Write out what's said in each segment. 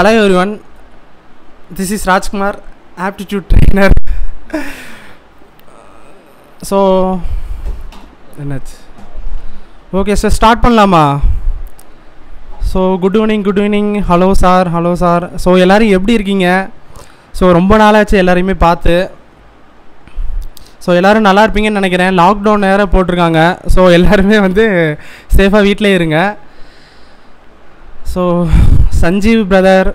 Hello everyone this is Rajkumar aptitude trainer so என்னாச்சு okay sir start பண்ணலாமா? So good evening good evening hello sir hello sir so எல்லோரும் எப்படி இருக்கீங்க? So ரொம்ப நாளாச்சு எல்லாரையுமே பார்த்து. ஸோ எல்லோரும் நல்லா இருப்பீங்கன்னு நினைக்கிறேன். லாக்டவுன் நேராக போட்டிருக்காங்க. ஸோ எல்லாருமே வந்து சேஃபாக வீட்டிலே இருங்க. So Sanjeev brother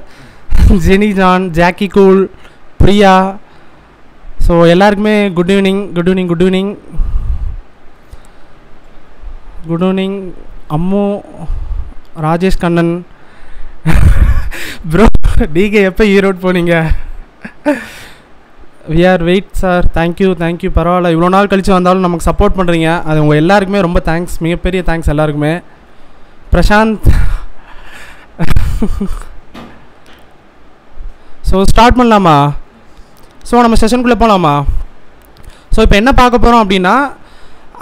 Jenny John Jackie cool Priya so எல்லாருக்குமே good evening good evening good evening good evening Ammu Rajesh Kannan. Bro DK எப்போ ஈரோடு போனீங்க? We are wait sir thank you thank you பரவாயில்ல. இவ்வளோ நாள் கழித்து வந்தாலும் நமக்கு சப்போர்ட் பண்ணுறீங்க அது உங்கள் எல்லாருக்குமே ரொம்ப தேங்க்ஸ் மிகப்பெரிய தேங்க்ஸ் எல்லாருக்குமே. பிரசாந்த் ஸோ ஸ்டார்ட் பண்ணலாமா? ஸோ நம்ம செஷனுக்குள்ளே போகலாமா ஸோ இப்போ என்ன பார்க்க போகிறோம் அப்படின்னா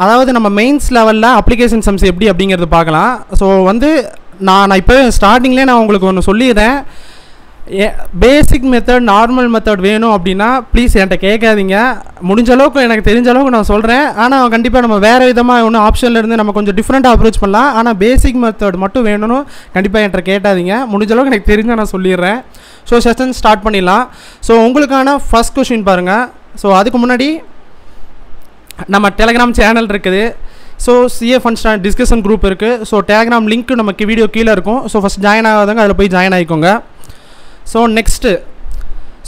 அதாவது நம்ம மெயின்ஸ் லெவலில் அப்ளிகேஷன் சம்ஸ் எப்படி அப்படிங்கிறது பார்க்கலாம். ஸோ வந்து நான் நான் இப்போ ஸ்டார்டிங்லேயே நான் உங்களுக்கு ஒன்று சொல்லிடுறேன். பேசிக் மெத்தட் நார்மல் மெத்தட் வேணும் அப்படின்னா ப்ளீஸ் என்கிட்ட கேட்காதீங்க. முடிஞ்ச அளவுக்கு எனக்கு தெரிஞ்ச அளவுக்கு நான் சொல்கிறேன் ஆனால் கண்டிப்பாக நம்ம வேறு விதமாக ஒன்றும் ஆப்ஷன்லேருந்து நம்ம கொஞ்சம் டிஃப்ரெண்ட்டாக அப்ரோச் பண்ணலாம். ஆனால் பேசிக் மெத்தட் மட்டும் வேணும்னு கண்டிப்பாக என்கிட்ட கேட்டாதீங்க. முடிஞ்ச அளவுக்கு எனக்கு தெரிஞ்ச நான் சொல்லிடுறேன். ஸோ செஷன் ஸ்டார்ட் பண்ணிடலாம். ஸோ உங்களுக்கான ஃபஸ்ட் கொஷின் பாருங்கள் ஸோ அதுக்கு முன்னாடி நம்ம டெலகிராம் சேனல் இருக்குது. So CA fund discussion group இருக்குது ஸோ டெலகிராம் லிங்க் நமக்கு வீடியோ கீழே இருக்கும். ஸோ ஃபஸ்ட் ஜாயின் ஆகாதவங்க அதில் போய் join ஆகிக்கோங்க so next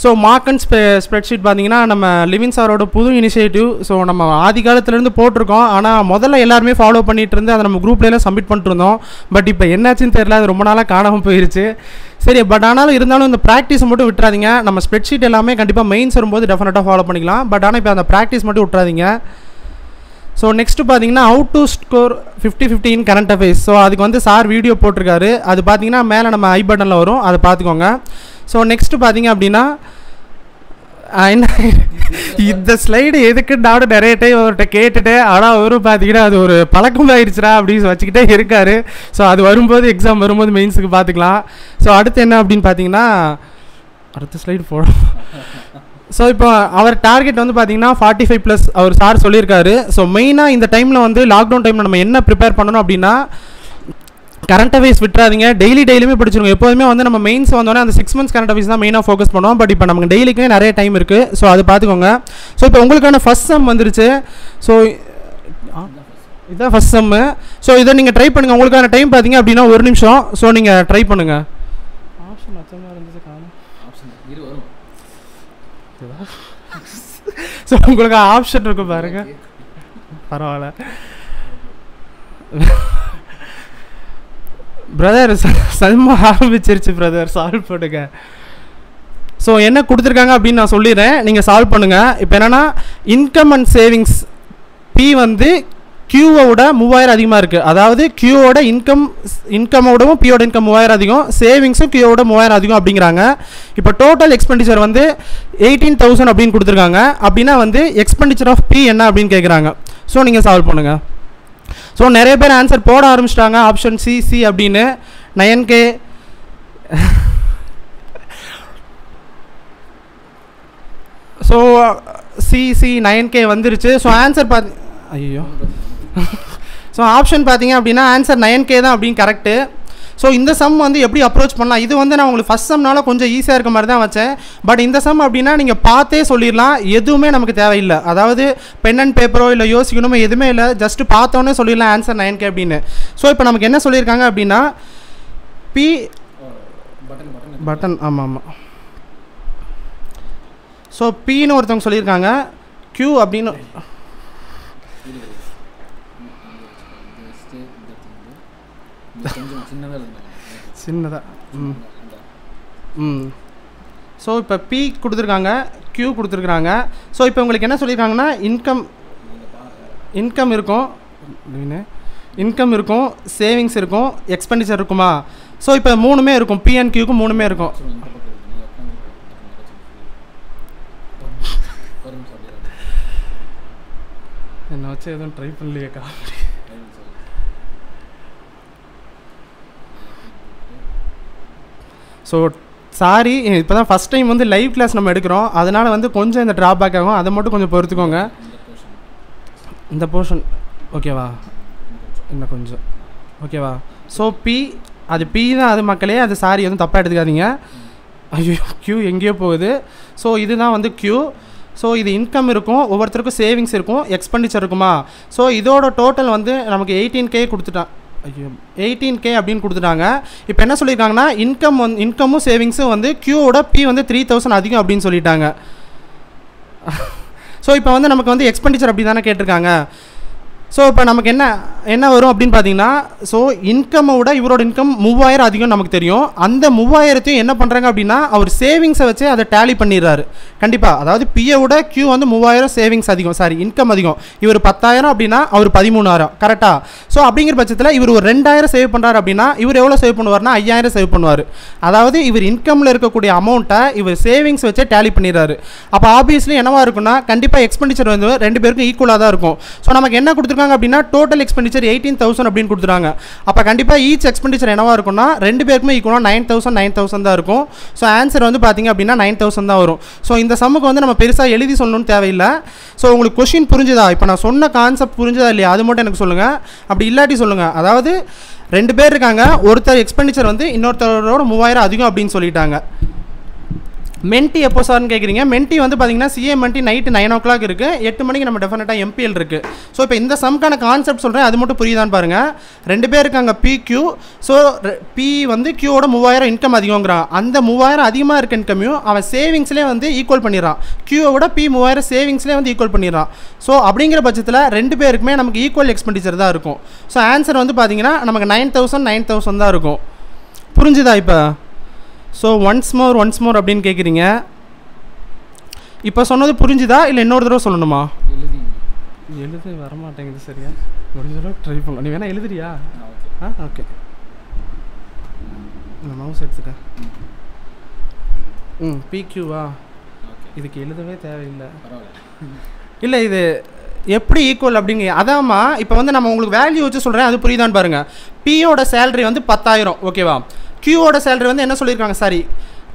so mark and ஸ்பெ spreadsheet பார்த்தீங்கன்னா நம்ம லிவின் சாரோட புது இனிஷியேட்டிவ் ஸோ நம்ம ஆதி காலத்துலேருந்து போட்டிருக்கோம். ஆனால் முதல்ல எல்லாருமே ஃபாலோ பண்ணிகிட்டு இருந்து அதை நம்ம குரூப்லாம் சப்மிட் பண்ணிட்டுருந்தோம் பட் இப்போ என்னாச்சுன்னு தெரியல. அது ரொம்ப நாளாக காணாமல் போயிருச்சு. சரி பட் ஆனாலும் இருந்தாலும் இந்த ப்ராக்டிஸ் மட்டும் விட்டுறாதீங்க. நம்ம ஸ்ப்ரெட்ஷீட் எல்லாமே கண்டிப்பாக மெயின்ஸ் வரும்போது டெஃபினட்டாக ஃபாலோ பண்ணிக்கலாம். பட் ஆனால் இப்போ அந்த ப்ராக்டிஸ் மட்டும் விட்டுறாதீங்க. ஸோ நெக்ஸ்ட்டு பார்த்தீங்கன்னா out to score fifty fifteen current affairs so அதுக்கு வந்து சார் வீடியோ போட்டிருக்காரு. அது பார்த்தீங்கன்னா மேலே நம்ம ஐ பட்டனில் வரும். அதை பார்த்துக்கோங்க ஸோ நெக்ஸ்ட்டு பார்த்தீங்க அப்படின்னா என்ன? இந்த ஸ்லைடு எதுக்கு நானும் நிறைய டைம் அவர்கிட்ட கேட்டுட்டு ஆனால் அவரும் பார்த்தீங்கன்னா அது ஒரு பழக்கம் ஆயிடுச்சுடா அப்படின்னு வச்சுக்கிட்டே இருக்காரு. ஸோ அது வரும்போது எக்ஸாம் வரும்போது மெயின்ஸுக்கு பார்த்துக்கலாம் ஸோ அடுத்து என்ன அப்படின்னு பார்த்தீங்கன்னா அடுத்த ஸ்லைடு போடும் ஸோ இப்போ அவர் டார்கெட் வந்து பார்த்தீங்கன்னா ஃபார்ட்டி ஃபைவ் ப்ளஸ் அவர் சார் சொல்லியிருக்காரு. ஸோ மெயினாக இந்த டைமில் வந்து லாக்டவுன் டைமில் நம்ம என்ன ப்ரிப்பேர் பண்ணணும் அப்படின்னா கரண்ட் அஃபேர்ஸ் விட்டுறாதீங்க. டெய்லி டெய்லியுமே படிச்சிருங்க. எப்போதுமே வந்து நம்ம மெயின்ஸ் வந்தோடனே அந்த சிக்ஸ் மந்த்ஸ் கரண்ட் அஃபேர்ஸ் தான் மெயினாக ஃபோக்கஸ் பண்ணுவோம். பட் இப்போ நமக்கு டெய்லிக்குமே நிறைய டைம் இருக்குது ஸோ அது பார்த்துக்கோங்க ஸோ இப்போ உங்களுக்கான ஃபஸ்ட் சம் வந்துருச்சு. ஸோ இதுதான் ஃபஸ்ட் செம்மு ஸோ இதை நீங்கள் ட்ரை பண்ணுங்கள் உங்களுக்கான டைம் பார்த்தீங்க அப்படின்னா ஒரு நிமிஷம். ஸோ நீங்கள் ட்ரை பண்ணுங்கள் ஆப்ஷன் அச்சமாக இருந்துச்சு. ஸோ உங்களுக்கு ஆப்ஷன் இருக்கும் பாருங்க. பரவாயில்ல. பிரதர் சல்மா ஆரம்பிச்சிருச்சு பிரதர் சால்வ் பண்ணுங்க. ஸோ என்ன கொடுத்துருக்காங்க அப்படின்னு நான் சொல்லிடுறேன். நீங்கள் சால்வ் பண்ணுங்கள் இப்போ என்னென்னா இன்கம் அண்ட் சேவிங்ஸ் பி வந்து கியூவை விட மூவாயிரம் அதிகமாக இருக்குது அதாவது கியூவோட இன்கம் இன்கமோடவும் பியோட இன்கம் மூவாயிரம் அதிகம். சேவிங்ஸும் கியூவோட மூவாயிரம் அதிகம் அப்படிங்கிறாங்க. இப்போ டோட்டல் எக்ஸ்பெண்டிச்சர் வந்து எயிட்டீன் தௌசண்ட் அப்படின்னு கொடுத்துருக்காங்க. அப்படின்னா வந்து எக்ஸ்பெண்டிச்சர் ஆஃப் பி என்ன அப்படின்னு கேட்குறாங்க ஸோ நீங்கள் சால்வ் பண்ணுங்கள் ஸோ நிறைய பேர் ஆன்சர் போட ஆரம்பிச்சிட்டாங்க. ஆப்ஷன் சி சி அப்படின்னு. Nine K so C C nine K வந்துருச்சு. ஸோ ஆன்சர் பார்த்து ஐயோ ஸோ ஆப்ஷன் பார்த்தீங்க அப்படின்னா ஆன்சர் நயன் கே தான் அப்படின்னு கரெக்டு ஸோ இந்த சம் வந்து எப்படி அப்ரோச் பண்ணலாம்? இது வந்து நான் உங்களுக்கு ஃபஸ்ட் சம்னால கொஞ்சம் ஈஸியாக இருக்க மாதிரி தான் வச்சேன். பட் இந்த சம் அப்படின்னா நீங்கள் பார்த்தே சொல்லிடலாம். எதுவுமே நமக்கு தேவையில்லை. அதாவது பென் அண்ட் பேப்பரோ இல்லை யோசிக்கணுமோ எதுவுமே இல்லை. ஜஸ்ட்டு பார்த்தோன்னே சொல்லிடலாம் ஆன்சர் நைன் கே அப்படின்னு. ஸோ இப்போ நமக்கு என்ன சொல்லியிருக்காங்க அப்படின்னா பி பட்டன் ஆமாம் ஆமாம் ஸோ பின்னு ஒருத்தவங்க சொல்லியிருக்காங்க. க்யூ அப்படின்னு சின்னதாக ம். ம். ஸோ இப்போ பி கொடுத்துருக்காங்க க்யூ கொடுத்துருக்குறாங்க ஸோ இப்போ உங்களுக்கு என்ன சொல்லியிருக்காங்கன்னா இன்கம் இன்கம் இருக்கும். இன்கம் இருக்கும் சேவிங்ஸ் இருக்கும் எக்ஸ்பெண்டிச்சர் இருக்குமா? ஸோ இப்போ மூணுமே இருக்கும். பி அண்ட் கியூக்கு மூணுமே இருக்கும். என்னை வச்சு எதுவும் ட்ரை பண்ணலையேக்கா ஸோ சாரி இப்போ தான் ஃபஸ்ட் டைம் வந்து லைவ் கிளாஸ் நம்ம எடுக்கிறோம். அதனால் வந்து கொஞ்சம் இந்த ட்ராபேக் ஆகும். அதை மட்டும் கொஞ்சம் பொறுத்துக்கோங்க. இந்த போர்ஷன் ஓகேவா இன்னும் கொஞ்சம். ஓகேவா ஸோ பி அது பி தான் அது மக்களே. அது சாரி எதுவும் தப்பாக எடுத்துக்காதீங்க. ஐயோ க்யூ எங்கேயோ போகுது. ஸோ இதுதான் வந்து க்யூ ஸோ இது இன்கம் இருக்கும். ஒவ்வொருத்தருக்கும் சேவிங்ஸ் இருக்கும். எக்ஸ்பெண்டிச்சர் இருக்குமா? ஸோ இதோட டோட்டல் வந்து நமக்கு எயிட்டீன் கே கொடுத்துட்டான். ஐயோ எயிட்டீன் கே அப்படின்னு கொடுத்துட்டாங்க. இப்போ என்ன சொல்லியிருக்காங்கன்னா இன்கம் வந்து இன்கமும் சேவிங்ஸும் வந்து க்யூவோட பி வந்து த்ரீ தௌசண்ட் அதிகம் அப்படின்னு சொல்லிட்டாங்க. ஸோ இப்போ வந்து நமக்கு வந்து எக்ஸ்பெண்டிச்சர் அப்படி தானே கேட்டிருக்காங்க. ஸோ இப்போ நமக்கு என்ன என்ன வரும் அப்படின்னு பார்த்தீங்கன்னா ஸோ இன்கம்மை விட இவரோட இன்கம் மூவாயிரம் அதிகம் நமக்கு தெரியும். அந்த மூவாயிரத்தையும் என்ன பண்ணுறாங்க அப்படின்னா அவர் சேவிங்ஸை வச்சு அதை டேலி பண்ணிடுறாரு. கண்டிப்பாக அதாவது பிஏ விட கியூ வந்து மூவாயிரம் சேவிங்ஸ் அதிகம் சாரி இன்கம் அதிகம். இவர் பத்தாயிரம் அப்படின்னா அவர் பதிமூணாயிரம். கரெக்டாக ஸோ அப்படிங்கிற பட்சத்தில் இவர் ஒரு ரெண்டாயிரம் சேவ் பண்ணுறாரு அப்படின்னா இவர் எவ்வளோ சேவ் பண்ணுவார்னா ஐயாயிரம் சேவ் பண்ணுவார். அதாவது இவர் இன்கமில் இருக்கக்கூடிய அமௌண்ட்டை இவர் சேவிங்ஸ் வச்சு டேலி பண்ணிடுறாரு. அப்போ ஆப்வியஸ்லி என்னவா இருக்குன்னா கண்டிப்பாக எக்ஸ்பெண்டிச்சர் வந்து ரெண்டு பேருக்கும் ஈக்குவலாக தான் இருக்கும். ஸோ நமக்கு என்ன கொடுத்துருக்காங்க அப்படின்னா டோட்டல் எக்ஸ்பெண்டிச்சர் எயிட்டீன் தௌசண்ட் அப்படின்னு கொடுத்துருக்காங்க அப்போ கண்டிப்பாக ஈச் எக்ஸ்பெண்டிச்சர் என்னவா இருக்கும்னா ரெண்டு பேருக்குமே ஈக்குவலாக நைன் தௌசண்ட் நைன் தௌசண்ட் தான் இருக்கும். ஸோ ஆன்சர் வந்து பார்த்தீங்க அப்படின்னா நைன் தௌசண்ட் தான் வரும். ஸோ இந்த சம்முக்கு வந்து நம்ம பெருசாக எழுதி சொல்லணும்னு தேவையில்லை. ஸோ உங்களுக்கு கொஷின் புரிஞ்சுதா? இப்போ நான் சொன்ன கான்செப்ட் புரிஞ்சுதா இல்லையா? அது மட்டும் எனக்கு சொல்லுங்கள் அப்படி இல்லாட்டி சொல்லுங்கள் அதாவது ரெண்டு பேர் இருக்காங்க. ஒருத்தர் எக்ஸ்பெண்டிச்சர் வந்து இன்னொருத்தரோட மூவாயிரம் அதிகம் அப்படின்னு சொல்லிட்டாங்க. மென்டி எப்போ சார்னு கேட்குறீங்க மென்டி வந்து பார்த்தீங்கன்னா CA Menti night nine o'clock இருக்குது எட்டு மணிக்கு நம்ம டெஃபினட்டாக எம்பிஎல் இருக்குது ஸோ இப்போ இந்த சம்க்கான கான்செப்ட் சொல்கிறேன் அது மட்டும் புரியுதான்னு பாருங்கள் ரெண்டு பேர் இருக்காங்க பிக்யூ ஸோ பி வந்து கியூவோட மூவாயிரம் இன்கம் அதிகங்கிறான் அந்த மூவாயிரம் அதிகமாக இருக்க இன்கமையும் அவன் சேவிங்ஸ்லேயே வந்து ஈக்குவல் பண்ணிடுறான். கியூவை விட பி மூவாயிரம் சேவிங்ஸ்லேயே வந்து ஈக்குவல் பண்ணிடுறான். ஸோ அப்படிங்கிற பட்சத்தில் ரெண்டு பேருக்குமே நமக்கு ஈக்குவல் எக்ஸ்பெண்டிச்சர் தான் இருக்கும். ஸோ ஆன்சர் வந்து பார்த்தீங்கன்னா நமக்கு நைன் தௌசண்ட் நைன் தௌசண்ட் தான் இருக்கும். புரிஞ்சுதா இப்போ? So once more once more அப்படின்னு கேட்குறீங்க இப்போ சொன்னது புரிஞ்சுதா? இல்லை இன்னொரு தடவை சொல்லணுமா? எழுதி. எழுத வரமாட்டேங்குது சரியா? ஒரு தடவை ட்ரை பண்ணலாம் நீ வேணா எழுதுறியா? ஆ ஓகே. இந்த மவுஸ் எடுத்துக்க. ம் பிக்யூவா ஓகே. இதுக்கு எழுதவே தேவையில்லை. பரவாயில்ல. இல்லை இது எப்படி ஈக்குவல் அப்படிங்க? அதாம்மா இப்போ வந்து நம்ம உங்களுக்கு வேல்யூ வச்சு சொல்கிறேன் அது புரியுதான்னு பாருங்கள் பியோட சேலரி வந்து பத்தாயிரம். ஓகேவா கியூவோட சேலரி வந்து என்ன சொல்லியிருக்காங்க? சாரி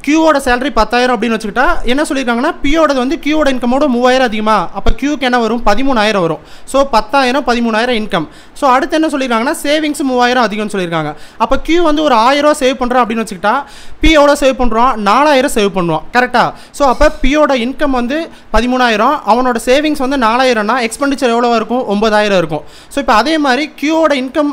கியூவோட சேலரி பத்தாயிரம் அப்படின்னு வச்சுக்கிட்டா என்ன சொல்லியிருக்காங்கன்னா பியோடது வந்து கியூவோட இன்கமோட மூவாயிரம் அதிகமாக அப்போ கியூக்கு என்ன வரும்? பதிமூணாயிரம் வரும். ஸோ பத்தாயிரம் பதிமூணாயிரம் இன்கம் ஸோ அடுத்து என்ன சொல்லியிருக்காங்கன்னா சேவிங்ஸ் மூவாயிரம் அதிகம்னு சொல்லியிருக்காங்க. அப்போ கியூ வந்து ஒரு ஆயிரம் சேவ் பண்ணுறோம் அப்படின்னு வச்சுக்கிட்டா பி எவ்வளோ சேவ் பண்ணுறோம் நாலாயிரம் சேவ் பண்ணுவோம் கரெக்டாக ஸோ அப்போ பியோட இன்கம் வந்து பதிமூணாயிரம் அவனோட சேவிங்ஸ் வந்து நாலாயிரம்னா எக்ஸ்பெண்டிச்சர் எவ்வளோ இருக்கும்? ஒம்பதாயிரம் இருக்கும். ஸோ இப்போ அதே மாதிரி கியூவோட இன்கம்